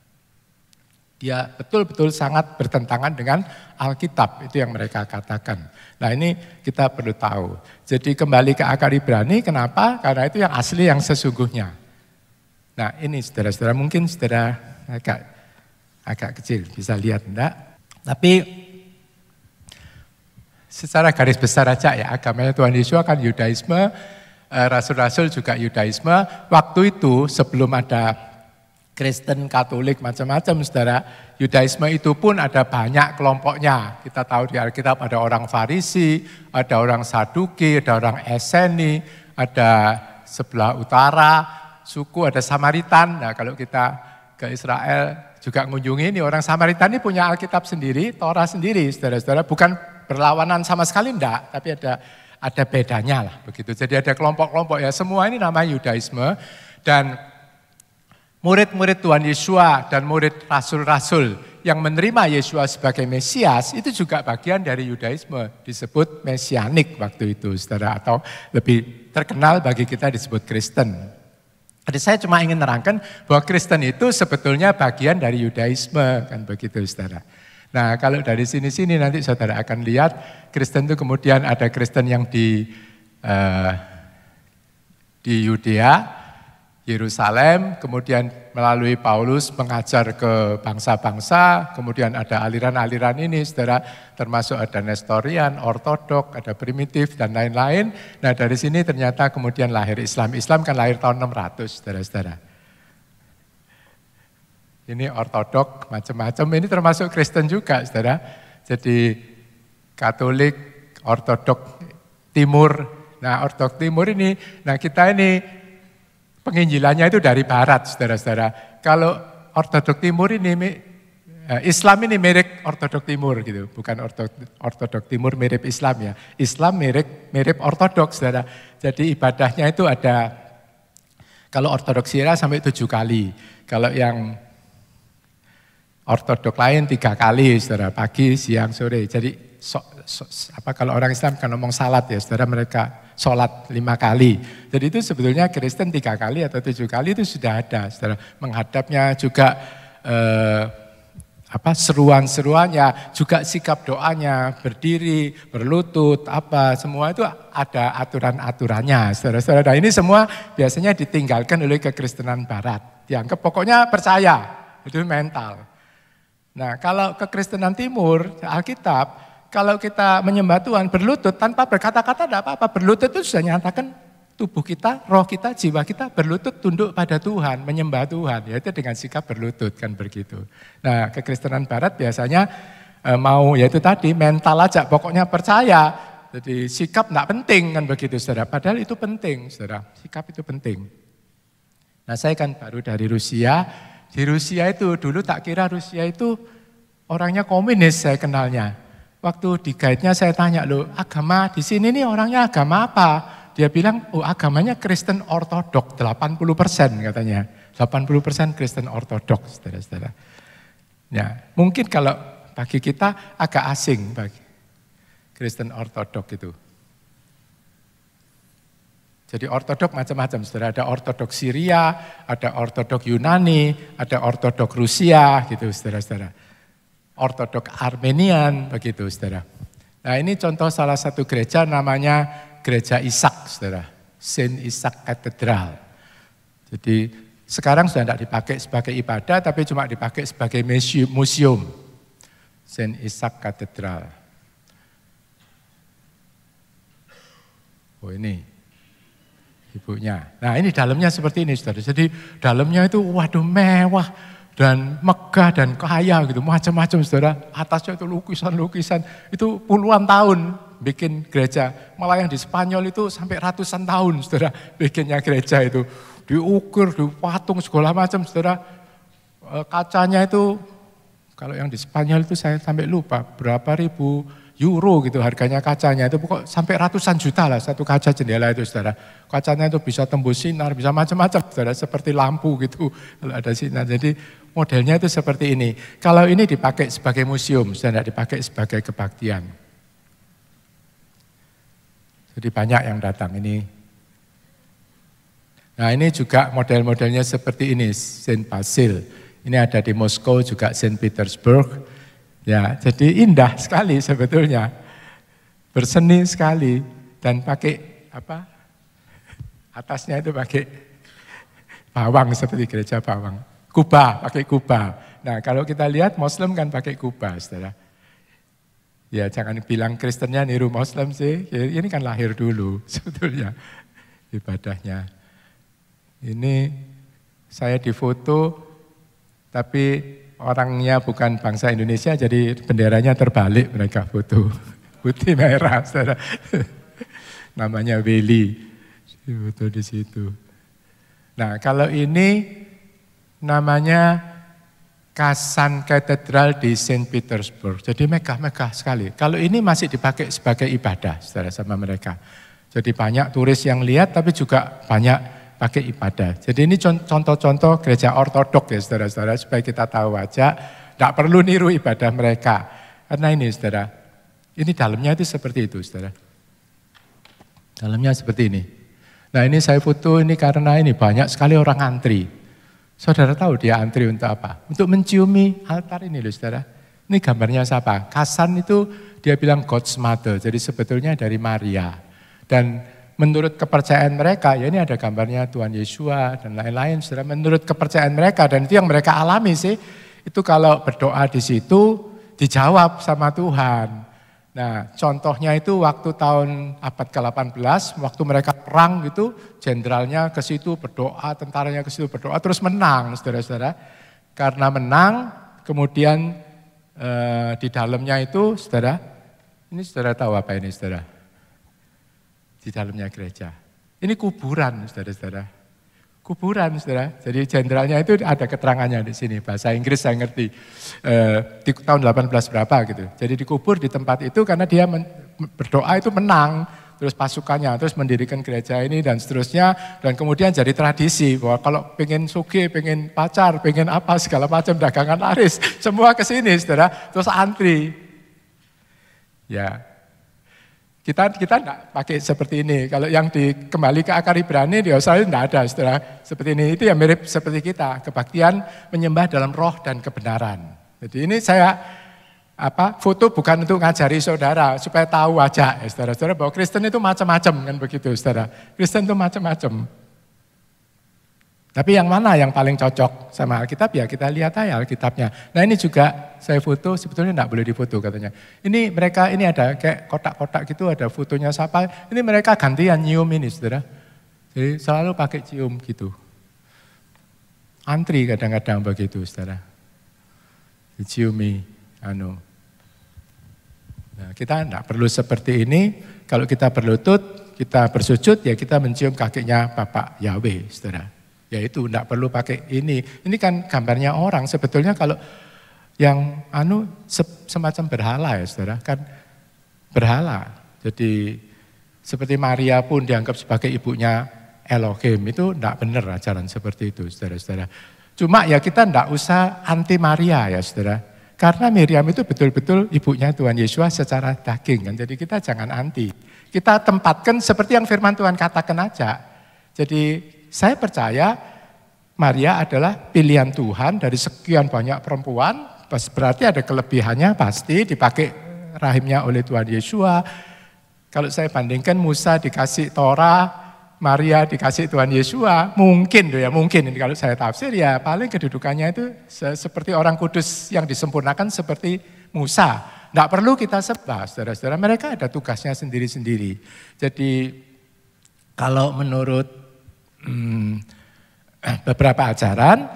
Dia betul-betul sangat bertentangan dengan Alkitab, itu yang mereka katakan. Nah ini kita perlu tahu. Jadi kembali ke akar Ibrani, kenapa? Karena itu yang asli, yang sesungguhnya. Nah ini saudara-saudara, mungkin saudara agak, agak kecil, bisa lihat enggak? Tapi secara garis besar aja ya agamanya Tuhan Yesus kan Yudaisme, eh, rasul-rasul juga Yudaisme. Waktu itu sebelum ada Kristen, Katolik, macam-macam saudara, Yudaisme itu pun ada banyak kelompoknya. Kita tahu di Alkitab ada orang Farisi, ada orang Saduki, ada orang Eseni, ada sebelah utara, suku ada Samaritan. Nah kalau kita ke Israel juga mengunjungi ini orang Samaritan ini punya Alkitab sendiri, Torah sendiri, saudara-saudara. Bukan berlawanan sama sekali enggak, tapi ada ada bedanya lah begitu. Jadi ada kelompok-kelompok ya semua ini nama Yudaisme dan murid-murid Tuhan Yesus dan murid rasul-rasul yang menerima Yesus sebagai Mesias itu juga bagian dari Yudaisme disebut mesianik waktu itu saudara atau lebih terkenal bagi kita disebut Kristen. Jadi saya cuma ingin nerangkan bahwa Kristen itu sebetulnya bagian dari Yudaisme kan begitu saudara. Nah kalau dari sini-sini nanti saudara akan lihat Kristen itu kemudian ada Kristen yang di uh, di Yudea, Yerusalem, kemudian melalui Paulus mengajar ke bangsa-bangsa, kemudian ada aliran-aliran ini, saudara, termasuk ada Nestorian, Ortodok, ada primitif, dan lain-lain. Nah dari sini ternyata kemudian lahir Islam. Islam kan lahir tahun 600, saudara-saudara. Ini ortodok, macam-macam. Ini termasuk Kristen juga, saudara. Jadi Katolik, ortodok timur. Nah ortodok timur ini, nah kita ini penginjilannya itu dari barat, saudara-saudara. Kalau ortodok timur ini, eh, Islam ini mirip ortodok timur gitu, bukan ortodok timur mirip Islam ya. Islam mirip mirip ortodok, saudara. Jadi ibadahnya itu ada, kalau ortodok Sira sampai tujuh kali. Kalau yang ortodok lain tiga kali, saudara, pagi, siang, sore. Jadi so, so, apa kalau orang Islam kan ngomong salat ya, saudara mereka sholat lima kali. Jadi itu sebetulnya Kristen tiga kali atau tujuh kali itu sudah ada, saudara. Menghadapnya juga eh, apa seruan-seruannya, juga sikap doanya, berdiri, berlutut, apa semua itu ada aturan-aturannya, saudara-saudara. Nah, ini semua biasanya ditinggalkan oleh kekristenan Barat. Dianggap pokoknya percaya, itu mental. Nah kalau kekristenan timur, Alkitab, kalau kita menyembah Tuhan berlutut tanpa berkata-kata tidak apa-apa. Berlutut itu sudah nyatakan tubuh kita, roh kita, jiwa kita berlutut tunduk pada Tuhan, menyembah Tuhan. Yaitu dengan sikap berlutut kan begitu. Nah kekristenan barat biasanya e, mau yaitu tadi mental aja pokoknya percaya. Jadi sikap tidak penting kan begitu saudara. Padahal itu penting saudara. Sikap itu penting. Nah saya kan baru dari Rusia. Di Rusia itu dulu tak kira Rusia itu orangnya komunis saya kenalnya. Waktu di guide-nya saya tanya loh agama di sini nih orangnya agama apa? Dia bilang oh agamanya Kristen Ortodok 80 persen katanya. 80 persen Kristen Ortodok saudara-saudara. Ya, mungkin kalau bagi kita agak asing bagi Kristen Ortodok itu. Jadi ortodok macam-macam, saudara. Ada ortodok Syria, ada ortodok Yunani, ada ortodok Rusia, gitu, saudara-saudara. Ortodok Armenian, begitu, saudara. Nah ini contoh salah satu gereja namanya Gereja Isak, saudara. Saint Isak Katedral. Jadi sekarang sudah tidak dipakai sebagai ibadah, tapi cuma dipakai sebagai museum. Saint Isak Katedral. Oh ini ibunya. Nah ini dalamnya seperti ini saudara. Jadi dalamnya itu waduh mewah dan megah dan kaya gitu. Macam-macam saudara. Atasnya itu lukisan-lukisan. Itu puluhan tahun bikin gereja. Malah yang di Spanyol itu sampai ratusan tahun saudara bikinnya gereja itu. Diukir, dipatung segala macam saudara. Eh, kacanya itu kalau yang di Spanyol itu saya sampai lupa berapa ribu euro gitu harganya kacanya itu pokok sampai ratusan juta lah satu kaca jendela itu saudara. Kacanya itu bisa tembus sinar, bisa macam-macam saudara seperti lampu gitu kalau ada sinar. Jadi modelnya itu seperti ini. Kalau ini dipakai sebagai museum, sudah dipakai sebagai kebaktian. Jadi banyak yang datang ini. Nah ini juga model-modelnya seperti ini, Saint Basil. Ini ada di Moskow juga Saint Petersburg. Ya, jadi indah sekali sebetulnya. Berseni sekali dan pakai apa? Atasnya itu pakai bawang seperti gereja bawang. Kubah, pakai kubah. Nah, kalau kita lihat Muslim kan pakai kubah, Saudara. Ya, jangan bilang Kristennya niru Muslim sih. Ya, ini kan lahir dulu sebetulnya ibadahnya. Ini saya difoto tapi orangnya bukan bangsa Indonesia jadi benderanya terbalik mereka foto. Putih merah, saudara. Namanya Willy. Foto di situ. Nah kalau ini namanya Kasan Katedral di Saint Petersburg. Jadi megah-megah sekali. Kalau ini masih dipakai sebagai ibadah, saudara sama mereka. Jadi banyak turis yang lihat, tapi juga banyak pakai ibadah. Jadi ini contoh-contoh gereja ortodok ya saudara-saudara, supaya kita tahu aja, tidak perlu niru ibadah mereka. Karena ini saudara, ini dalamnya itu seperti itu saudara. Dalamnya seperti ini. Nah ini saya foto ini karena ini banyak sekali orang antri. Saudara tahu dia antri untuk apa? Untuk menciumi altar ini loh saudara. Ini gambarnya siapa? Kasan itu dia bilang God's Mother, jadi sebetulnya dari Maria. Dan menurut kepercayaan mereka, ya ini ada gambarnya Tuhan Yesua dan lain-lain, saudara. Menurut kepercayaan mereka dan itu yang mereka alami sih, itu kalau berdoa di situ dijawab sama Tuhan. Nah, contohnya itu waktu tahun abad ke-18, waktu mereka perang gitu, jenderalnya ke situ berdoa, tentaranya ke situ berdoa, terus menang, saudara-saudara. Karena menang, kemudian eh, di dalamnya itu, saudara, ini saudara tahu apa ini, saudara? di dalamnya gereja. Ini kuburan, saudara-saudara. Kuburan, saudara. Jadi jenderalnya itu ada keterangannya di sini. Bahasa Inggris saya ngerti. E, di tahun 18 berapa gitu. Jadi dikubur di tempat itu karena dia men, berdoa itu menang. Terus pasukannya, terus mendirikan gereja ini dan seterusnya. Dan kemudian jadi tradisi bahwa kalau pengen suge, pengen pacar, pengen apa segala macam dagangan laris. Semua ke sini, saudara. Terus antri. Ya, kita kita tidak pakai seperti ini. Kalau yang di, kembali ke akar Ibrani di Australia tidak ada setelah seperti ini. Itu yang mirip seperti kita. Kebaktian menyembah dalam roh dan kebenaran. Jadi ini saya apa foto bukan untuk ngajari saudara supaya tahu aja ya, saudara-saudara bahwa Kristen itu macam-macam kan begitu saudara. Kristen itu macam-macam. Tapi yang mana yang paling cocok sama Alkitab ya kita lihat aja Alkitabnya. Nah ini juga saya foto sebetulnya tidak boleh difoto katanya. Ini mereka ini ada kayak kotak-kotak gitu ada fotonya siapa. Ini mereka gantian nyium ini saudara. Jadi selalu pakai cium gitu. Antri kadang-kadang begitu saudara. Diciumi anu kita tidak perlu seperti ini. Kalau kita berlutut, kita bersujud, ya kita mencium kakinya Bapak Yahweh, saudara. Ya itu tidak perlu pakai ini. Ini kan gambarnya orang. Sebetulnya kalau yang anu semacam berhala ya saudara, kan berhala. Jadi seperti Maria pun dianggap sebagai ibunya Elohim. Itu tidak benar ajaran seperti itu saudara-saudara. Cuma ya kita tidak usah anti Maria ya saudara. Karena Miriam itu betul-betul ibunya Tuhan Yesus secara daging kan. Jadi kita jangan anti. Kita tempatkan seperti yang firman Tuhan katakan aja. Jadi saya percaya Maria adalah pilihan Tuhan dari sekian banyak perempuan. Berarti ada kelebihannya pasti dipakai rahimnya oleh Tuhan Yesus. Kalau saya bandingkan Musa dikasih Torah, Maria dikasih Tuhan Yesus, mungkin ya mungkin ini kalau saya tafsir ya paling kedudukannya itu seperti orang kudus yang disempurnakan seperti Musa. Tidak perlu kita sebah, saudara-saudara. Mereka ada tugasnya sendiri-sendiri. Jadi kalau menurut hmm, beberapa ajaran,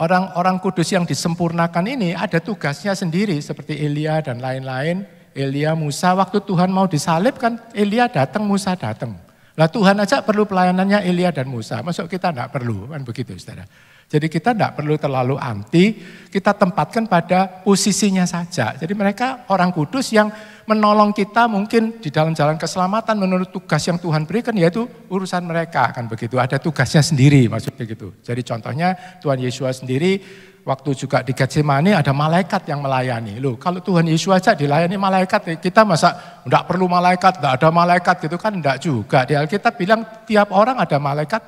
orang-orang kudus yang disempurnakan ini ada tugasnya sendiri seperti Elia dan lain-lain. Elia, Musa, waktu Tuhan mau disalib kan Elia datang, Musa datang. Lah Tuhan aja perlu pelayanannya Elia dan Musa, masuk kita tidak perlu, kan begitu saudara. Jadi kita tidak perlu terlalu anti, kita tempatkan pada posisinya saja. Jadi mereka orang kudus yang menolong kita mungkin di dalam jalan keselamatan menurut tugas yang Tuhan berikan yaitu urusan mereka kan begitu. Ada tugasnya sendiri maksudnya gitu. Jadi contohnya Tuhan Yesus sendiri Waktu juga di Getsemani ada malaikat yang melayani. Loh, kalau Tuhan Yesus aja dilayani malaikat, kita masa enggak perlu malaikat, enggak ada malaikat gitu kan enggak juga. Di Alkitab bilang tiap orang ada malaikat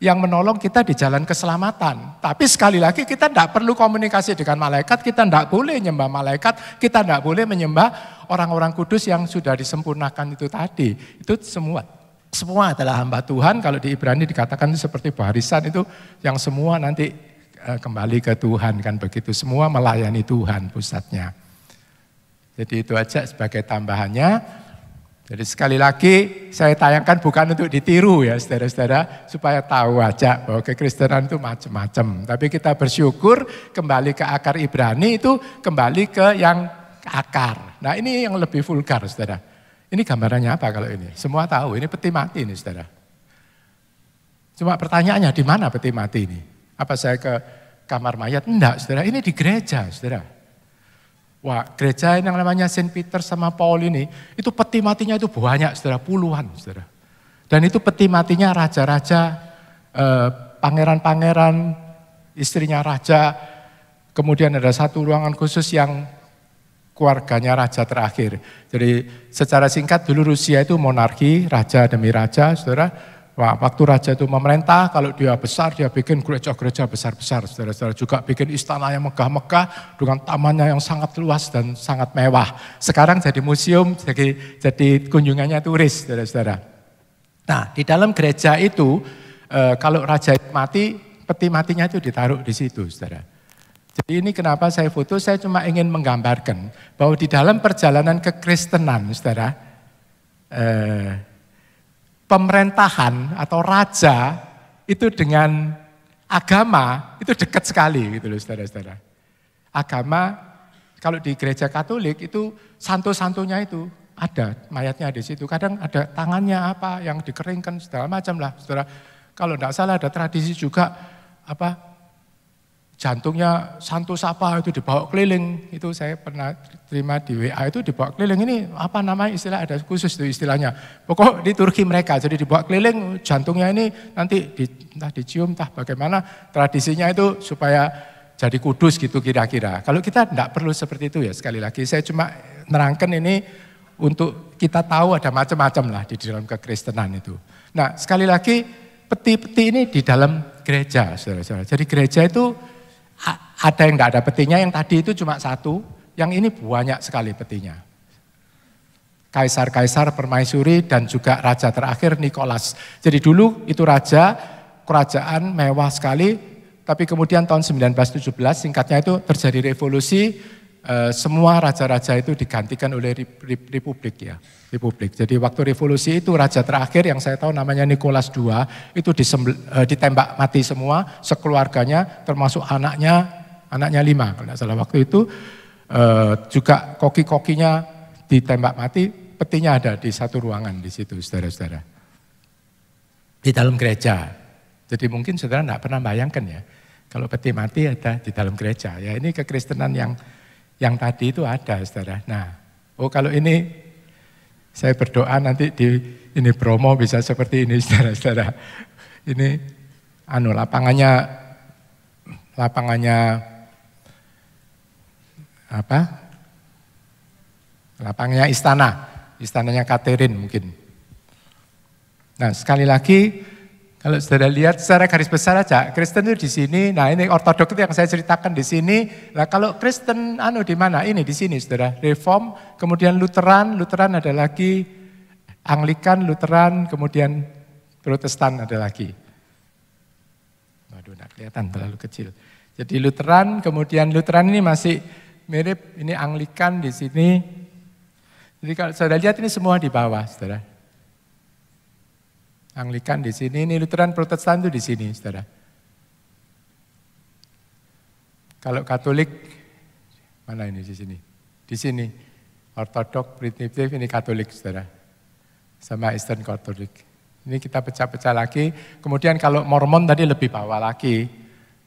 yang menolong kita di jalan keselamatan. Tapi sekali lagi kita tidak perlu komunikasi dengan malaikat, kita tidak boleh menyembah malaikat, kita tidak boleh menyembah orang-orang kudus yang sudah disempurnakan itu tadi. Itu semua semua adalah hamba Tuhan, kalau di Ibrani dikatakan seperti barisan itu yang semua nanti Eh, kembali ke Tuhan kan begitu. Semua melayani Tuhan pusatnya. Jadi itu aja sebagai tambahannya. Jadi sekali lagi saya tayangkan bukan untuk ditiru ya saudara-saudara. Supaya tahu aja bahwa kekristenan itu macam-macam. Tapi kita bersyukur kembali ke akar Ibrani itu kembali ke yang akar. Nah ini yang lebih vulgar saudara. Ini gambarannya apa kalau ini? Semua tahu ini peti mati ini saudara. Cuma pertanyaannya di mana peti mati ini? Apa saya ke kamar mayat? Enggak, saudara. Ini di gereja, saudara. Wah, gereja yang namanya Saint Peter sama Paul ini, itu peti matinya itu banyak, saudara. Puluhan, saudara. Dan itu peti matinya raja-raja, eh, pangeran-pangeran, istrinya raja. Kemudian ada satu ruangan khusus yang keluarganya raja terakhir. Jadi secara singkat dulu Rusia itu monarki, raja demi raja, saudara. Wah, waktu raja itu memerintah, kalau dia besar, dia bikin gereja-gereja besar-besar. Saudara-saudara juga bikin istana yang megah-megah dengan tamannya yang sangat luas dan sangat mewah. Sekarang jadi museum, jadi, jadi kunjungannya turis, saudara-saudara. Nah, di dalam gereja itu, e, kalau raja mati, peti matinya itu ditaruh di situ, saudara. Jadi ini kenapa saya foto, saya cuma ingin menggambarkan bahwa di dalam perjalanan kekristenan, saudara, eh, pemerintahan atau raja itu dengan agama itu dekat sekali gitu loh saudara-saudara. Agama kalau di gereja Katolik itu santo-santonya itu ada mayatnya di situ. Kadang ada tangannya apa yang dikeringkan segala macam lah, saudara. Kalau tidak salah ada tradisi juga apa jantungnya Santo Sapa itu dibawa keliling. Itu saya pernah terima di WA itu dibawa keliling. Ini apa nama istilah ada khusus itu istilahnya. Pokok di Turki mereka jadi dibawa keliling jantungnya ini nanti di, entah dicium entah bagaimana tradisinya itu supaya jadi kudus gitu kira-kira. Kalau kita tidak perlu seperti itu ya sekali lagi. Saya cuma nerangkan ini untuk kita tahu ada macam-macam lah di dalam kekristenan itu. Nah sekali lagi peti-peti ini di dalam gereja saudara-saudara. Jadi gereja itu ada yang tidak ada petinya, yang tadi itu cuma satu, yang ini banyak sekali petinya. Kaisar-kaisar permaisuri dan juga raja terakhir Nikolas. Jadi dulu itu raja, kerajaan mewah sekali, tapi kemudian tahun 1917 singkatnya itu terjadi revolusi, eh, semua raja-raja itu digantikan oleh republik ya, republik. Jadi waktu revolusi itu raja terakhir yang saya tahu namanya Nikolas II itu eh, ditembak mati semua, sekeluarganya termasuk anaknya Anaknya lima kalau tidak salah waktu itu. E, juga koki-kokinya ditembak mati, petinya ada di satu ruangan di situ, saudara-saudara. Di dalam gereja. Jadi mungkin saudara tidak pernah bayangkan ya, kalau peti mati ada di dalam gereja. Ya ini kekristenan yang yang tadi itu ada, saudara. Nah, oh kalau ini saya berdoa nanti di ini promo bisa seperti ini, saudara-saudara. Ini anu lapangannya lapangannya apa? Lapangnya istana, istananya Katerin mungkin. Nah sekali lagi kalau saudara lihat secara garis besar aja, Kristen itu di sini. Nah ini ortodok itu yang saya ceritakan di sini. Nah kalau Kristen anu di mana? Ini di sini, saudara. Reform, kemudian Lutheran, Lutheran ada lagi, Anglikan, Lutheran, kemudian Protestan ada lagi. Waduh, tidak kelihatan terlalu kecil. Jadi Lutheran, kemudian Lutheran ini masih mirip, ini Anglikan di sini. Jadi kalau saudara lihat ini semua di bawah, saudara. Anglikan di sini, ini Lutheran Protestan itu di sini, saudara. Kalau Katolik, mana ini di sini? Di sini, Ortodok, Primitif, ini Katolik, saudara. Sama Eastern Katolik. Ini kita pecah-pecah lagi. Kemudian kalau Mormon tadi lebih bawah lagi.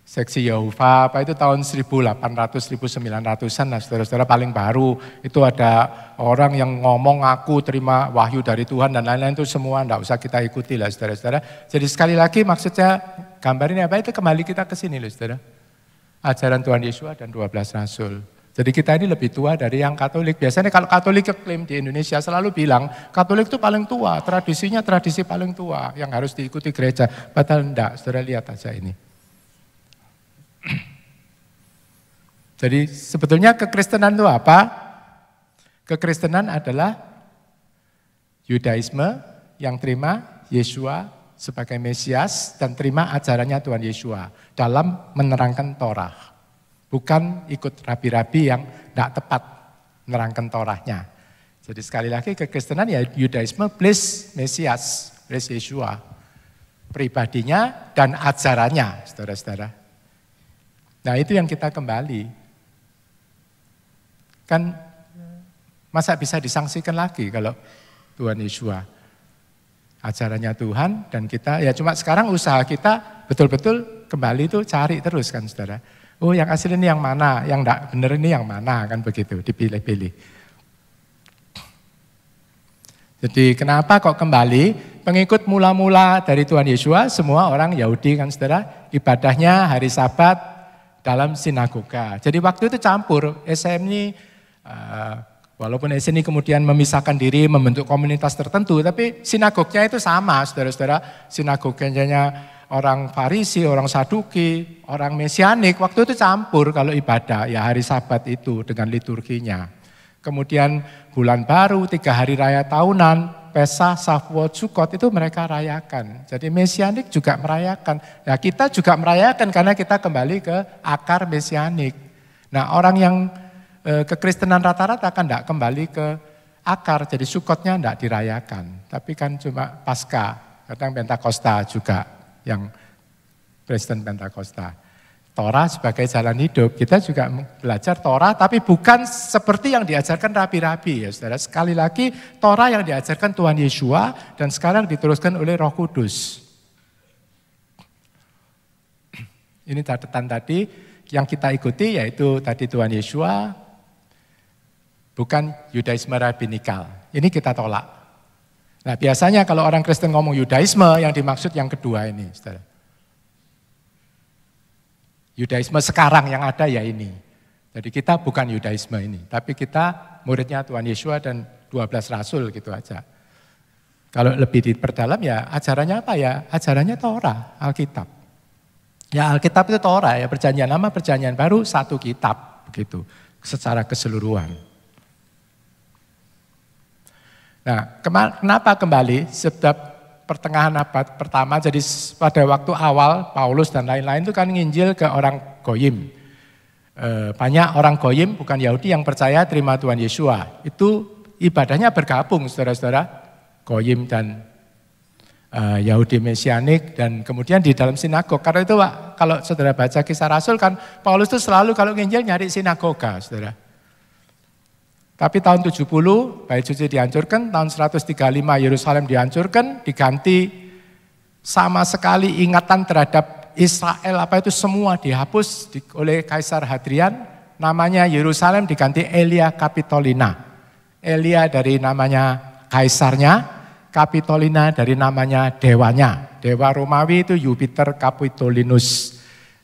Seksi Yehova, apa itu tahun 1800, 1900-an lah saudara-saudara paling baru. Itu ada orang yang ngomong aku terima wahyu dari Tuhan dan lain-lain itu semua enggak usah kita ikuti lah saudara-saudara. Jadi sekali lagi maksudnya gambar ini apa itu kembali kita ke sini loh saudara. Ajaran Tuhan Yesus dan 12 Rasul. Jadi kita ini lebih tua dari yang Katolik. Biasanya kalau Katolik klaim di Indonesia selalu bilang Katolik itu paling tua, tradisinya tradisi paling tua yang harus diikuti gereja. Padahal enggak, saudara lihat aja ini. Jadi sebetulnya kekristenan itu apa? Kekristenan adalah Yudaisme yang terima Yesua sebagai Mesias dan terima ajarannya Tuhan Yesua dalam menerangkan Torah. Bukan ikut rabi-rabi yang tidak tepat menerangkan Torahnya. Jadi sekali lagi kekristenan ya Yudaisme plus Mesias, plus Yesua. Pribadinya dan ajarannya, saudara-saudara. Nah itu yang kita kembali. Kan masa bisa disangsikan lagi kalau Tuhan Yesus ajarannya Tuhan dan kita ya cuma sekarang usaha kita betul-betul kembali itu cari terus kan saudara. Oh yang asli ini yang mana, yang tidak benar ini yang mana kan begitu dipilih-pilih. Jadi kenapa kok kembali? Pengikut mula-mula dari Tuhan Yesus semua orang Yahudi kan saudara, ibadahnya hari sabat, dalam sinagoga. Jadi waktu itu campur, SM ini uh, walaupun SM ini kemudian memisahkan diri membentuk komunitas tertentu, tapi sinagognya itu sama, saudara-saudara. Sinagoganya orang Farisi, orang Saduki, orang Mesianik, waktu itu campur kalau ibadah, ya hari sabat itu dengan liturginya. Kemudian bulan baru, tiga hari raya tahunan, Pesah, Safwat, Sukot itu mereka rayakan. Jadi Mesianik juga merayakan. Ya kita juga merayakan karena kita kembali ke akar Mesianik. Nah orang yang e, kekristenan rata-rata kan tidak kembali ke akar, jadi Sukotnya tidak dirayakan. Tapi kan cuma Pasca, kadang Pentakosta juga yang Kristen Pentakosta. Torah sebagai jalan hidup. Kita juga belajar Torah tapi bukan seperti yang diajarkan rabi-rabi ya saudara. Sekali lagi Torah yang diajarkan Tuhan Yesua dan sekarang diteruskan oleh Roh Kudus. Ini catatan tadi yang kita ikuti yaitu tadi Tuhan Yesua bukan Yudaisme rabinikal. Ini kita tolak. Nah biasanya kalau orang Kristen ngomong Yudaisme yang dimaksud yang kedua ini saudara. Yudaisme sekarang yang ada ya ini. Jadi kita bukan Yudaisme ini, tapi kita muridnya Tuhan Yesus dan 12 rasul gitu aja. Kalau lebih diperdalam ya ajarannya apa ya? Ajarannya Torah, Alkitab. Ya Alkitab itu Torah ya, perjanjian lama, perjanjian baru, satu kitab begitu secara keseluruhan. Nah, kenapa kembali? Sebab pertengahan abad pertama, jadi pada waktu awal Paulus dan lain-lain itu kan nginjil ke orang Goyim. E, banyak orang Goyim bukan Yahudi yang percaya terima Tuhan Yesua. Itu ibadahnya bergabung saudara-saudara, Goyim dan e, Yahudi Mesianik dan kemudian di dalam sinagog. Karena itu Pak, kalau saudara baca kisah Rasul kan Paulus itu selalu kalau nginjil nyari sinagoga saudara. Tapi tahun 70 Bait Suci dihancurkan, tahun 135 Yerusalem dihancurkan, diganti sama sekali ingatan terhadap Israel apa itu semua dihapus oleh Kaisar Hadrian, namanya Yerusalem diganti Elia Capitolina. Elia dari namanya kaisarnya, Capitolina dari namanya dewanya. Dewa Romawi itu Jupiter Capitolinus.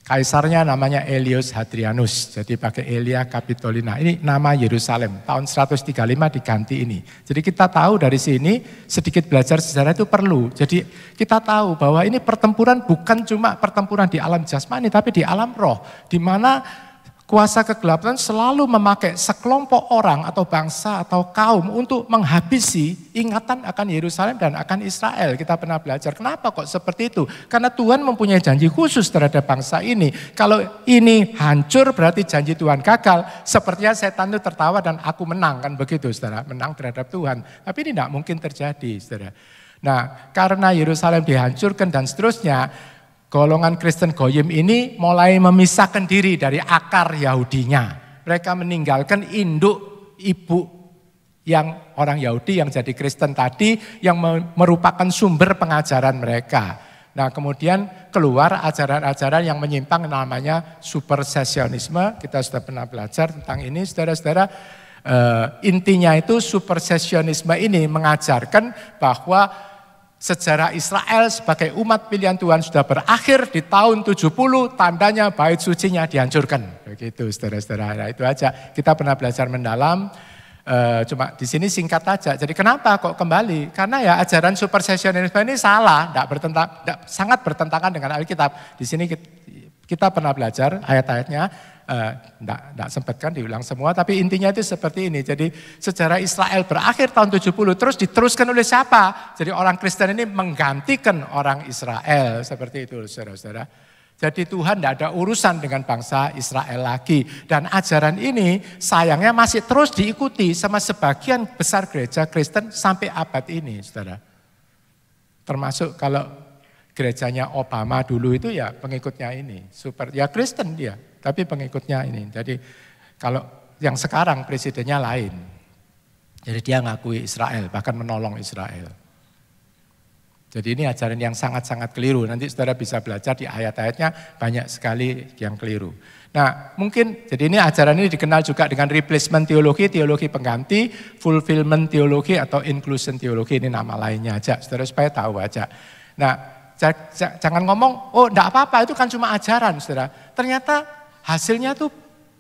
Kaisarnya namanya Elius Hadrianus, jadi pakai Elia Capitolina. Ini nama Yerusalem, tahun 135 diganti ini. Jadi kita tahu dari sini sedikit belajar sejarah itu perlu. Jadi kita tahu bahwa ini pertempuran bukan cuma pertempuran di alam jasmani, tapi di alam roh. Di mana Kuasa kegelapan selalu memakai sekelompok orang atau bangsa atau kaum untuk menghabisi ingatan akan Yerusalem dan akan Israel. Kita pernah belajar kenapa kok seperti itu? Karena Tuhan mempunyai janji khusus terhadap bangsa ini. Kalau ini hancur berarti janji Tuhan gagal. Sepertinya setan itu tertawa dan aku menang kan begitu saudara. Menang terhadap Tuhan. Tapi ini tidak mungkin terjadi saudara. Nah karena Yerusalem dihancurkan dan seterusnya Golongan Kristen Goyim ini mulai memisahkan diri dari akar Yahudinya. Mereka meninggalkan induk ibu yang orang Yahudi yang jadi Kristen tadi yang merupakan sumber pengajaran mereka. Nah kemudian keluar ajaran-ajaran yang menyimpang namanya supersesionisme. Kita sudah pernah belajar tentang ini saudara-saudara. E, intinya itu supersesionisme ini mengajarkan bahwa sejarah Israel sebagai umat pilihan Tuhan sudah berakhir di tahun 70, tandanya bait sucinya dihancurkan. Begitu saudara-saudara, nah, itu aja. Kita pernah belajar mendalam, e, cuma di sini singkat aja. Jadi kenapa kok kembali? Karena ya ajaran supersesionisme ini salah, tidak bertentang, tidak, sangat bertentangan dengan Alkitab. Di sini kita pernah belajar ayat-ayatnya, tidak eh, uh, sempat kan diulang semua, tapi intinya itu seperti ini. Jadi sejarah Israel berakhir tahun 70, terus diteruskan oleh siapa? Jadi orang Kristen ini menggantikan orang Israel, seperti itu saudara-saudara. Jadi Tuhan tidak ada urusan dengan bangsa Israel lagi. Dan ajaran ini sayangnya masih terus diikuti sama sebagian besar gereja Kristen sampai abad ini, saudara. Termasuk kalau gerejanya Obama dulu itu ya pengikutnya ini. Super, ya Kristen dia tapi pengikutnya ini. Jadi kalau yang sekarang presidennya lain. Jadi dia ngakui Israel, bahkan menolong Israel. Jadi ini ajaran yang sangat-sangat keliru. Nanti saudara bisa belajar di ayat-ayatnya banyak sekali yang keliru. Nah mungkin jadi ini ajaran ini dikenal juga dengan replacement teologi, teologi pengganti, fulfillment teologi atau inclusion teologi ini nama lainnya aja. Saudara supaya tahu aja. Nah jangan ngomong, oh enggak apa-apa itu kan cuma ajaran saudara. Ternyata Hasilnya tuh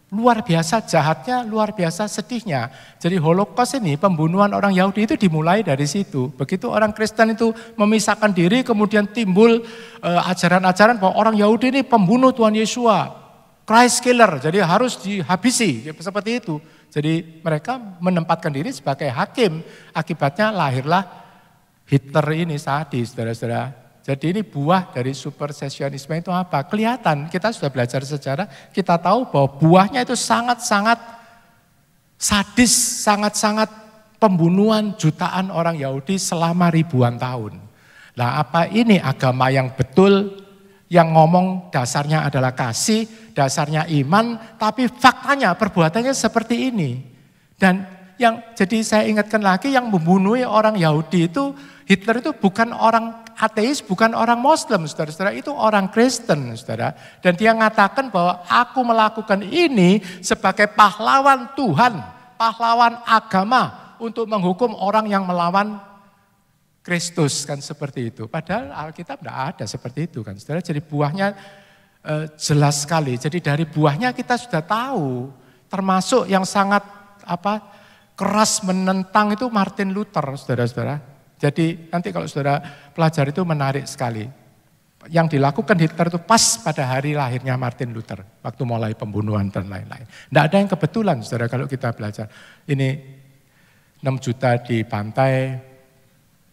luar biasa jahatnya, luar biasa sedihnya. Jadi Holocaust ini pembunuhan orang Yahudi itu dimulai dari situ. Begitu orang Kristen itu memisahkan diri kemudian timbul eh, ajaran-ajaran bahwa orang Yahudi ini pembunuh Tuhan Yesua. Christ killer, jadi harus dihabisi, seperti itu. Jadi mereka menempatkan diri sebagai hakim. Akibatnya lahirlah Hitler ini sadis, saudara-saudara. Jadi ini buah dari supersesionisme itu apa? Kelihatan, kita sudah belajar sejarah, kita tahu bahwa buahnya itu sangat-sangat sadis, sangat-sangat pembunuhan jutaan orang Yahudi selama ribuan tahun. Nah apa ini agama yang betul, yang ngomong dasarnya adalah kasih, dasarnya iman, tapi faktanya perbuatannya seperti ini. Dan yang jadi saya ingatkan lagi yang membunuh orang Yahudi itu Hitler itu bukan orang ateis, bukan orang Muslim, saudara-saudara, itu orang Kristen, saudara. Dan dia mengatakan bahwa aku melakukan ini sebagai pahlawan Tuhan, pahlawan agama untuk menghukum orang yang melawan Kristus kan seperti itu. Padahal Alkitab tidak ada seperti itu kan, saudara. Jadi buahnya eh, jelas sekali. Jadi dari buahnya kita sudah tahu, termasuk yang sangat apa keras menentang itu Martin Luther, saudara-saudara. Jadi nanti kalau saudara pelajar itu menarik sekali. Yang dilakukan Hitler itu pas pada hari lahirnya Martin Luther. Waktu mulai pembunuhan dan lain-lain. Tidak ada yang kebetulan saudara kalau kita belajar. Ini 6 juta di pantai,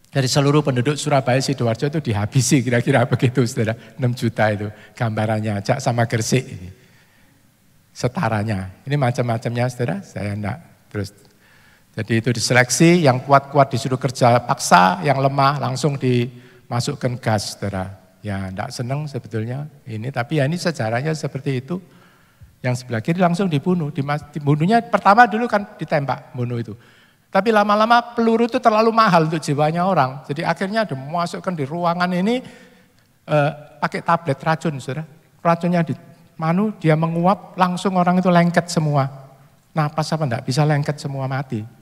dari seluruh penduduk Surabaya Sidoarjo itu dihabisi kira-kira begitu saudara. 6 juta itu gambarannya, cak sama Gresik ini. Setaranya. Ini macam-macamnya saudara, saya enggak terus jadi itu diseleksi, yang kuat-kuat disuruh kerja paksa, yang lemah langsung dimasukkan gas, saudara. Ya, tidak senang sebetulnya ini, tapi ya ini sejarahnya seperti itu. Yang sebelah kiri langsung dibunuh. Dibunuhnya pertama dulu kan ditembak bunuh itu. Tapi lama-lama peluru itu terlalu mahal untuk jiwanya orang. Jadi akhirnya dimasukkan di ruangan ini eh, pakai tablet racun, saudara. Racunnya di manu, dia menguap, langsung orang itu lengket semua. Napas apa enggak bisa lengket semua mati.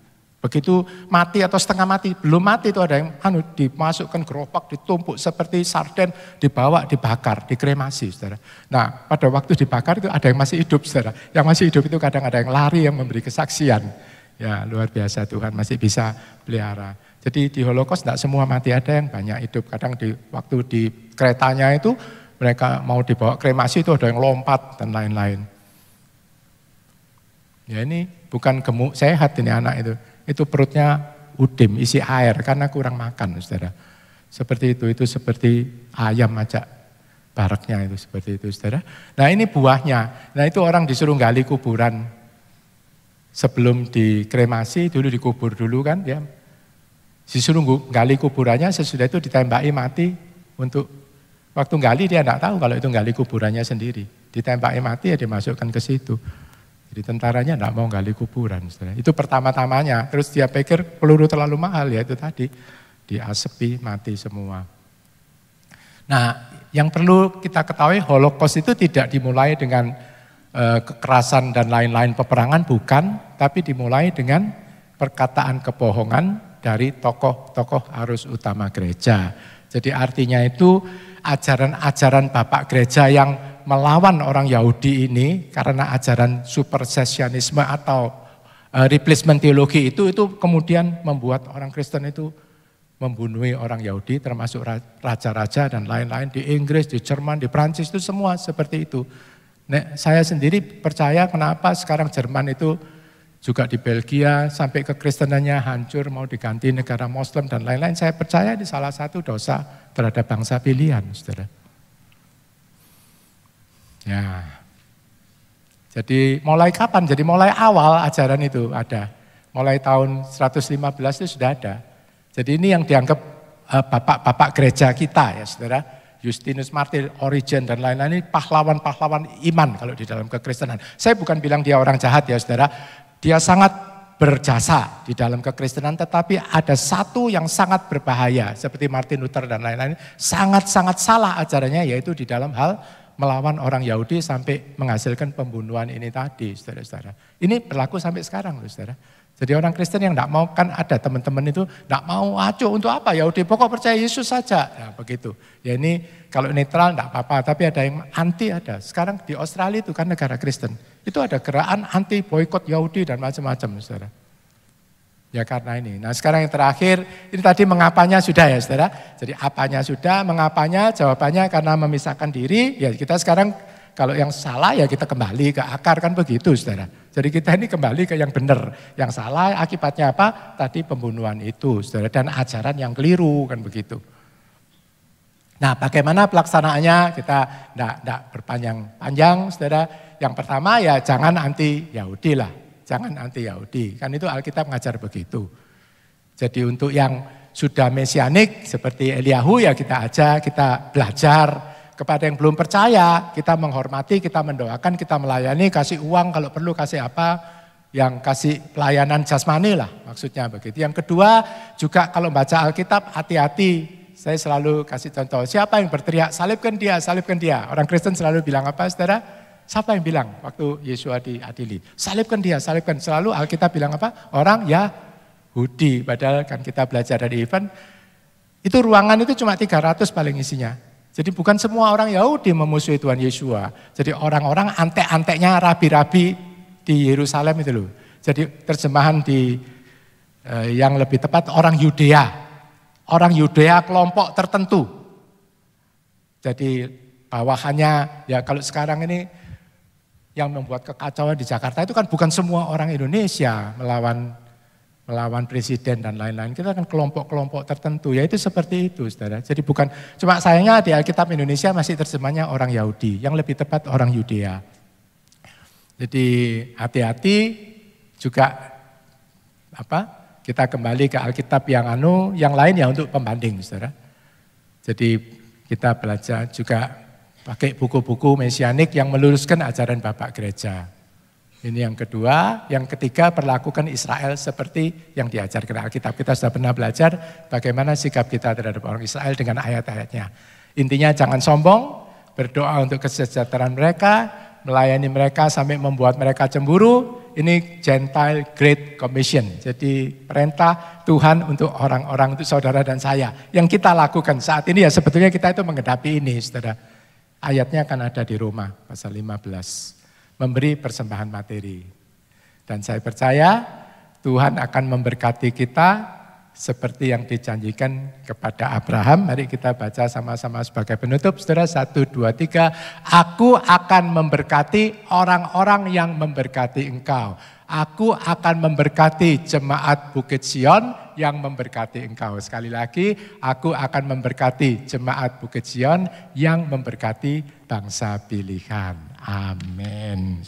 Begitu mati atau setengah mati, belum mati itu ada yang anu dimasukkan gerobak, ditumpuk seperti sarden, dibawa, dibakar, dikremasi, saudara. Nah, pada waktu dibakar itu ada yang masih hidup, saudara. Yang masih hidup itu kadang ada yang lari, yang memberi kesaksian. Ya, luar biasa Tuhan masih bisa pelihara. Jadi di Holocaust tidak semua mati, ada yang banyak hidup. Kadang di waktu di keretanya itu mereka mau dibawa kremasi itu ada yang lompat dan lain-lain. Ya ini bukan gemuk sehat ini anak itu itu perutnya udim, isi air karena kurang makan, saudara. Seperti itu, itu seperti ayam aja baraknya itu seperti itu, saudara. Nah ini buahnya. Nah itu orang disuruh gali kuburan sebelum dikremasi dulu dikubur dulu kan ya. Disuruh gali kuburannya sesudah itu ditembaki mati untuk waktu gali dia tidak tahu kalau itu gali kuburannya sendiri. Ditembaki mati ya dimasukkan ke situ. Jadi tentaranya tidak mau gali kuburan. Itu pertama-tamanya. Terus dia pikir peluru terlalu mahal ya itu tadi. Diasepi, mati semua. Nah yang perlu kita ketahui Holocaust itu tidak dimulai dengan e, kekerasan dan lain-lain peperangan, bukan. Tapi dimulai dengan perkataan kebohongan dari tokoh-tokoh arus utama gereja. Jadi artinya itu ajaran-ajaran Bapak gereja yang melawan orang Yahudi ini karena ajaran supersessionisme atau uh, replacement teologi itu itu kemudian membuat orang Kristen itu membunuh orang Yahudi termasuk raja-raja dan lain-lain di Inggris, di Jerman, di Prancis itu semua seperti itu. Nek, saya sendiri percaya kenapa sekarang Jerman itu juga di Belgia sampai kekristenannya hancur mau diganti negara Muslim dan lain-lain. Saya percaya di salah satu dosa terhadap bangsa pilihan, saudara. Ya. Jadi mulai kapan? Jadi mulai awal ajaran itu ada. Mulai tahun 115 itu sudah ada. Jadi ini yang dianggap eh, bapak-bapak gereja kita ya saudara. Justinus Martir, Origen dan lain-lain ini pahlawan-pahlawan iman kalau di dalam kekristenan. Saya bukan bilang dia orang jahat ya saudara. Dia sangat berjasa di dalam kekristenan tetapi ada satu yang sangat berbahaya seperti Martin Luther dan lain-lain. Sangat-sangat salah ajarannya yaitu di dalam hal melawan orang Yahudi sampai menghasilkan pembunuhan ini tadi, saudara-saudara. Ini berlaku sampai sekarang, saudara. Jadi orang Kristen yang tidak mau, kan ada teman-teman itu tidak mau acuh untuk apa, Yahudi pokok percaya Yesus saja. Ya begitu. Ya ini kalau netral tidak apa-apa, tapi ada yang anti ada. Sekarang di Australia itu kan negara Kristen. Itu ada gerakan anti boykot Yahudi dan macam-macam, saudara. Ya karena ini. Nah sekarang yang terakhir, ini tadi mengapanya sudah ya saudara. Jadi apanya sudah, mengapanya, jawabannya karena memisahkan diri. Ya kita sekarang kalau yang salah ya kita kembali ke akar kan begitu saudara. Jadi kita ini kembali ke yang benar. Yang salah akibatnya apa? Tadi pembunuhan itu saudara. Dan ajaran yang keliru kan begitu. Nah bagaimana pelaksanaannya kita tidak berpanjang-panjang saudara. Yang pertama ya jangan anti Yahudi lah jangan anti Yahudi. Kan itu Alkitab mengajar begitu. Jadi untuk yang sudah mesianik seperti Eliyahu ya kita aja, kita belajar. Kepada yang belum percaya, kita menghormati, kita mendoakan, kita melayani, kasih uang kalau perlu kasih apa, yang kasih pelayanan jasmani lah maksudnya begitu. Yang kedua juga kalau baca Alkitab hati-hati. Saya selalu kasih contoh, siapa yang berteriak salibkan dia, salibkan dia. Orang Kristen selalu bilang apa saudara? Siapa yang bilang waktu Yesus diadili? Salibkan dia, salibkan. Selalu Alkitab bilang apa? Orang ya Hudi. Padahal kan kita belajar dari Ivan, itu ruangan itu cuma 300 paling isinya. Jadi bukan semua orang Yahudi memusuhi Tuhan Yesus. Jadi orang-orang antek-anteknya rabi-rabi di Yerusalem itu loh. Jadi terjemahan di eh, yang lebih tepat orang Yudea. Orang Yudea kelompok tertentu. Jadi bawahannya ya kalau sekarang ini yang membuat kekacauan di Jakarta itu kan bukan semua orang Indonesia melawan melawan presiden dan lain-lain. Kita kan kelompok-kelompok tertentu, ya itu seperti itu, saudara. Jadi bukan, cuma sayangnya di Alkitab Indonesia masih terjemahnya orang Yahudi, yang lebih tepat orang Yudea. Jadi hati-hati juga apa? Kita kembali ke Alkitab yang anu, yang lain ya untuk pembanding, saudara. Jadi kita belajar juga pakai buku-buku mesianik yang meluruskan ajaran Bapak Gereja. Ini yang kedua. Yang ketiga, perlakukan Israel seperti yang diajarkan Alkitab. Kita sudah pernah belajar bagaimana sikap kita terhadap orang Israel dengan ayat-ayatnya. Intinya jangan sombong, berdoa untuk kesejahteraan mereka, melayani mereka sampai membuat mereka cemburu. Ini Gentile Great Commission. Jadi perintah Tuhan untuk orang-orang, untuk saudara dan saya. Yang kita lakukan saat ini ya sebetulnya kita itu menghadapi ini saudara. Ayatnya akan ada di Roma pasal 15 memberi persembahan materi. Dan saya percaya Tuhan akan memberkati kita seperti yang dijanjikan kepada Abraham. Mari kita baca sama-sama sebagai penutup. Saudara, satu, dua, tiga. Aku akan memberkati orang-orang yang memberkati engkau. Aku akan memberkati jemaat Bukit Sion yang memberkati engkau. Sekali lagi, aku akan memberkati jemaat Bukit Sion yang memberkati bangsa pilihan. Amin.